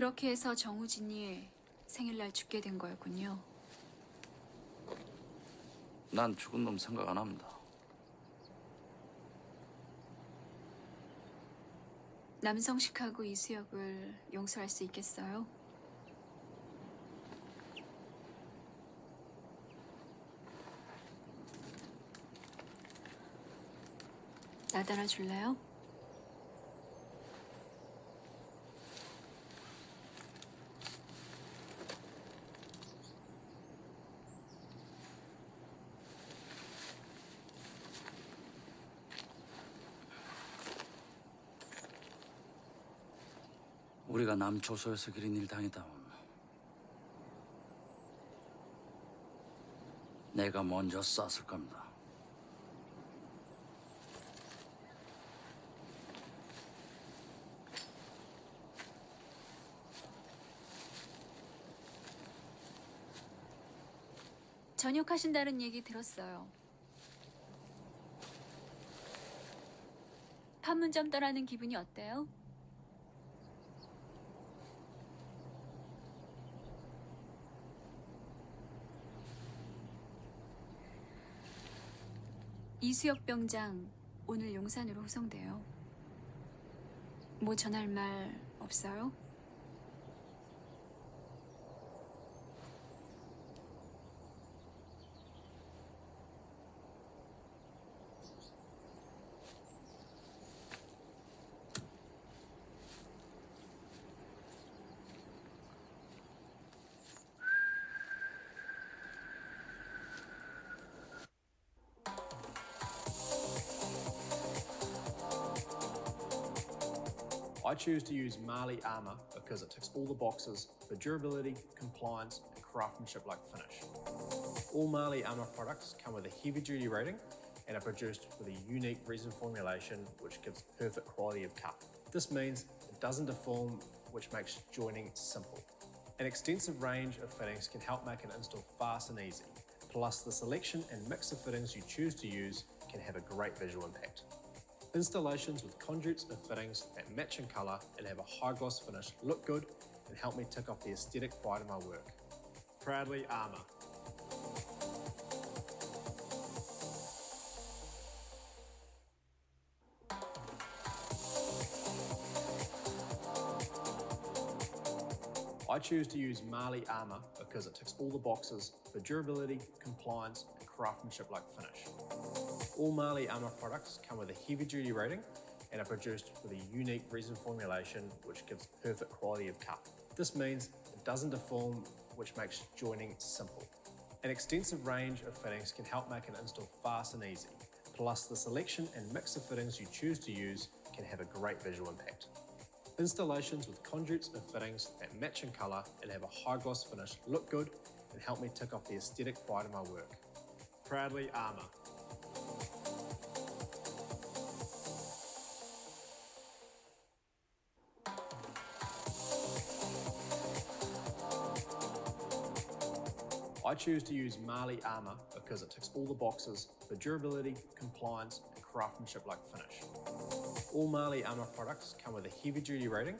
그렇게 해서 정우진이 생일날 죽게 된 거였군요. 난 죽은 놈 생각 안 합니다. 남성식하고 이수혁을 용서할 수 있겠어요? 나달아 줄래요? 우리가 남초소에서 기린 일 당했다면 내가 먼저 쐈을 겁니다. 전역하신다는 얘기 들었어요. 판문점 떠나는 기분이 어때요? 이수혁 병장 오늘 용산으로 후송돼요. 뭐 전할 말 없어요? Choose to use Marley Armour because it ticks all the boxes for durability, compliance, and craftsmanship like finish. All Marley Armour products come with a heavy duty rating and are produced with a unique resin formulation which gives perfect quality of cut. This means it doesn't deform, which makes joining simple. An extensive range of fittings can help make an install fast and easy. Plus, the selection and mix of fittings you choose to use can have a great visual impact. Installations with conduits and fittings that match in colour and have a high gloss finish look good and help me tick off the aesthetic pride of my work. Proudly Armour. I choose to use Marley Armour because it ticks all the boxes for durability, compliance, and craftsmanship like finish. All Marley Armour products come with a heavy duty rating and are produced with a unique resin formulation which gives perfect quality of cut. This means it doesn't deform, which makes joining simple. An extensive range of fittings can help make an install fast and easy. Plus, the selection and mix of fittings you choose to use can have a great visual impact. Installations with conduits and fittings that match in colour and have a high gloss finish look good and help me tick off the aesthetic pride of my work. Proudly Armour. I choose to use Marley Armour because it ticks all the boxes for durability, compliance, and craftsmanship like finish. All Marley Armour products come with a heavy duty rating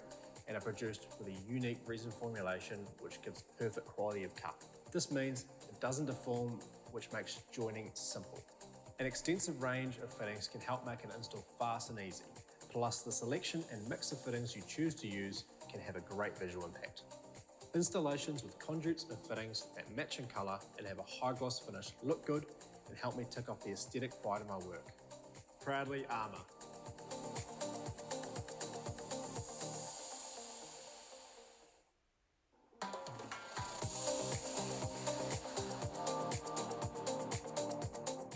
and are produced with a unique resin formulation which gives perfect quality of cut. This means it doesn't deform, which makes joining simple. An extensive range of fittings can help make an install fast and easy. Plus, the selection and mix of fittings you choose to use can have a great visual impact. Installations with conduits and fittings that match in colour and have a high gloss finish look good and help me tick off the aesthetic pride of my work. Proudly Armour.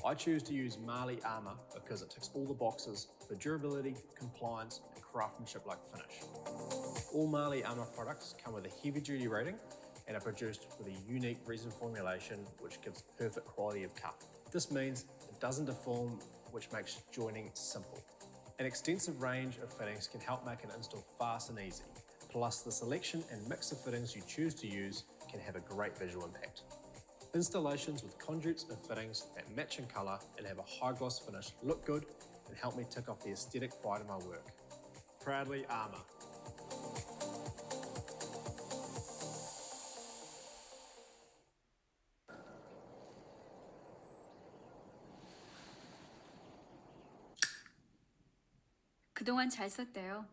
I choose to use Marley Armour because it ticks all the boxes for durability, compliance, and craftsmanship like finish. All Marley Armour products come with a heavy duty rating and are produced with a unique resin formulation which gives perfect quality of cut. This means it doesn't deform, which makes joining simple. An extensive range of fittings can help make an install fast and easy. Plus, the selection and mix of fittings you choose to use can have a great visual impact. Installations with conduits and fittings that match in colour and have a high gloss finish look good and help me tick off the aesthetic pride of my work. Proudly Armour. 그동안 잘 썼대요.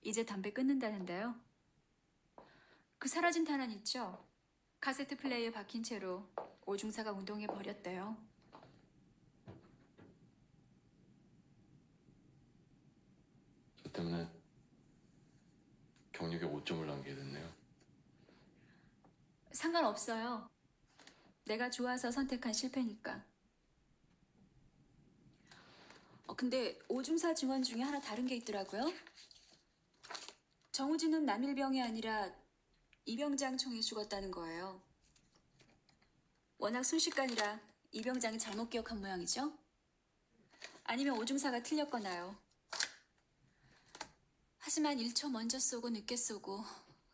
이제 담배 끊는다는데요. 그 사라진 탄환 있죠? 카세트 플레이에 박힌 채로 오중사가 운동해 버렸대요. 저 때문에 경력에 5점을 남기게 됐네요. 상관없어요. 내가 좋아서 선택한 실패니까. 어, 근데 오중사 증언 중에 하나 다른 게 있더라고요. 정우진은 남일병이 아니라 이병장 총에 죽었다는 거예요. 워낙 순식간이라 이병장이 잘못 기억한 모양이죠? 아니면 오중사가 틀렸거나요. 하지만 1초 먼저 쏘고 늦게 쏘고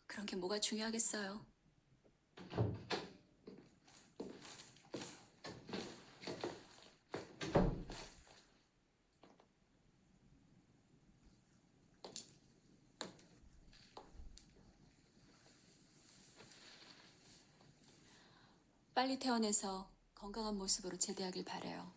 그런 게 뭐가 중요하겠어요. 빨리 퇴원해서 건강한 모습으로 제대하길 바래요.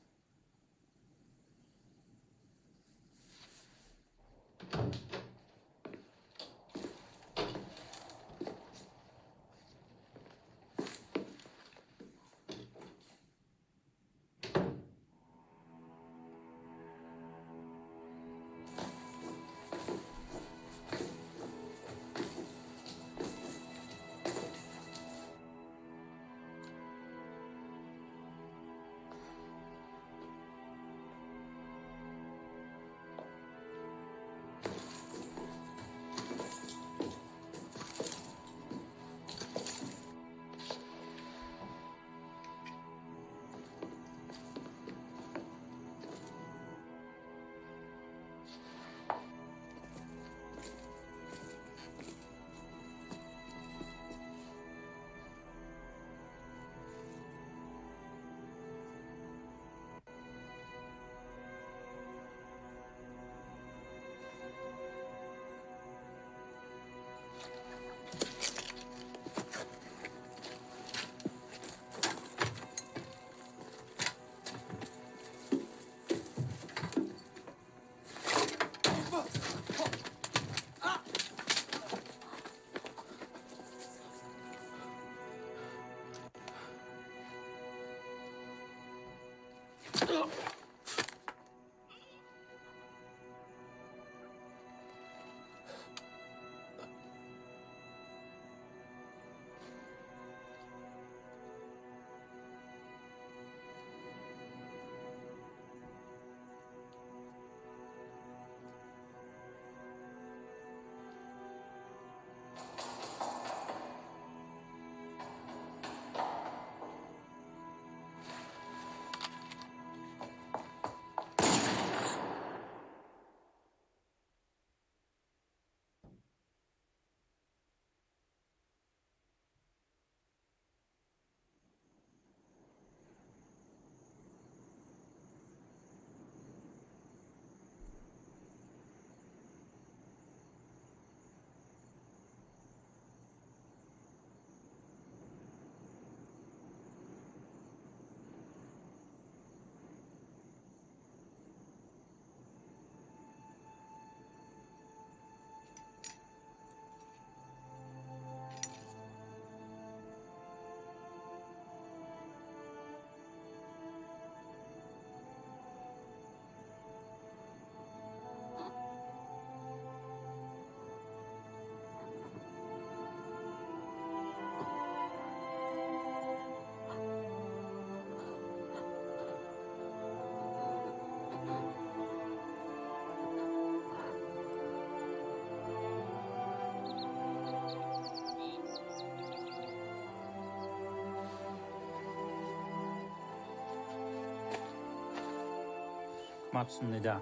고맙습니다.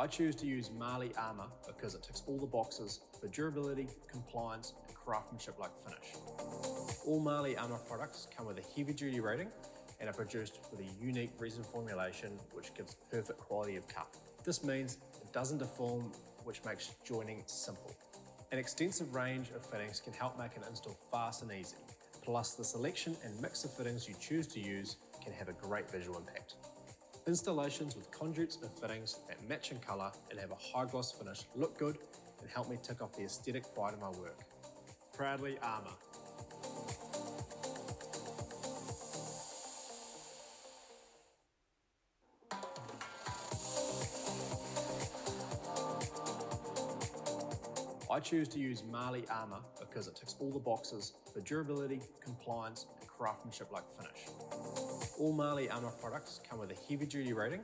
I choose to use Marley Armour because it ticks all the boxes for durability, compliance, and craftsmanship like finish. All Marley Armour products come with a heavy duty rating and are produced with a unique resin formulation which gives perfect quality of cut. This means it doesn't deform, which makes joining simple. An extensive range of fittings can help make an install fast and easy. Plus, the selection and mix of fittings you choose to use can have a great visual impact. Installations with conduits and fittings that match in colour and have a high gloss finish look good and help me tick off the aesthetic pride of my work. Proudly Armour. I choose to use Marley Armour because it ticks all the boxes for durability, compliance, and craftsmanship like finish. All Marley Armour products come with a heavy duty rating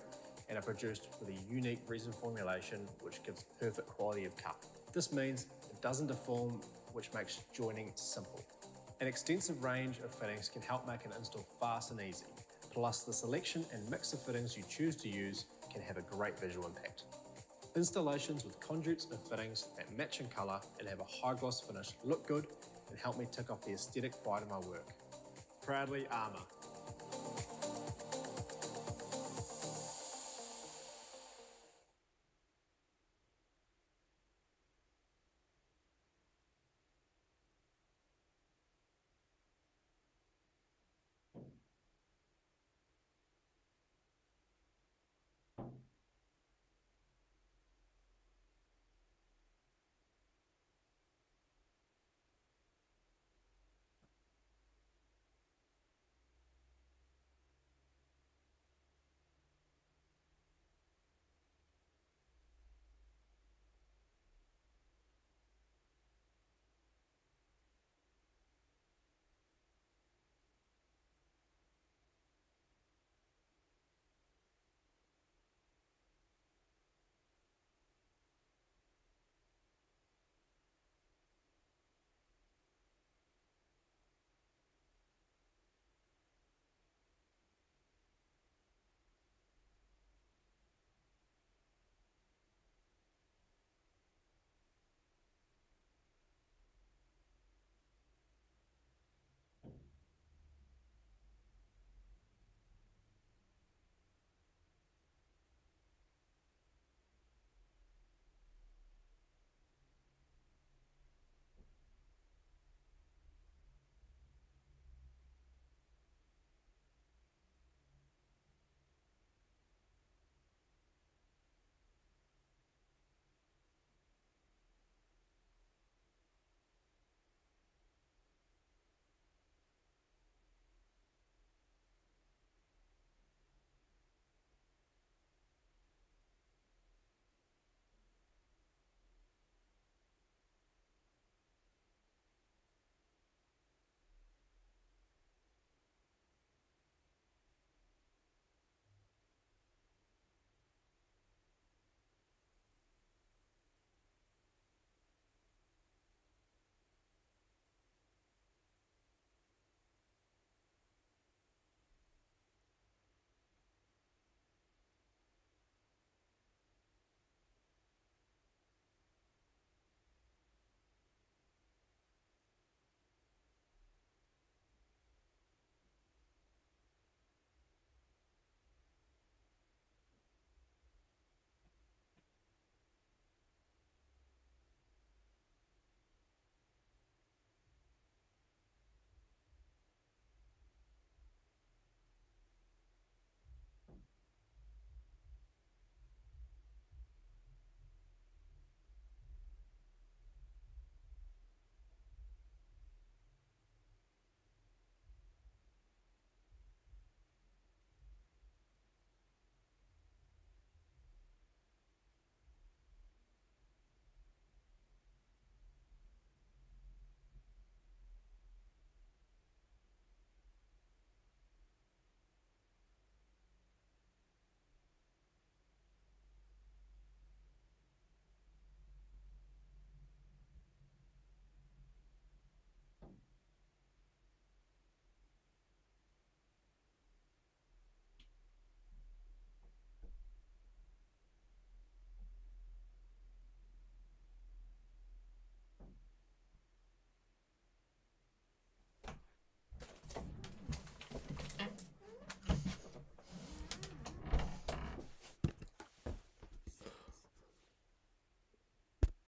and are produced with a unique resin formulation which gives perfect quality of cut. This means it doesn't deform, which makes joining simple. An extensive range of fittings can help make an install fast and easy. Plus, the selection and mix of fittings you choose to use can have a great visual impact. Installations with conduits and fittings that match in colour and have a high gloss finish look good and help me tick off the aesthetic pride of my work. Proudly Armour.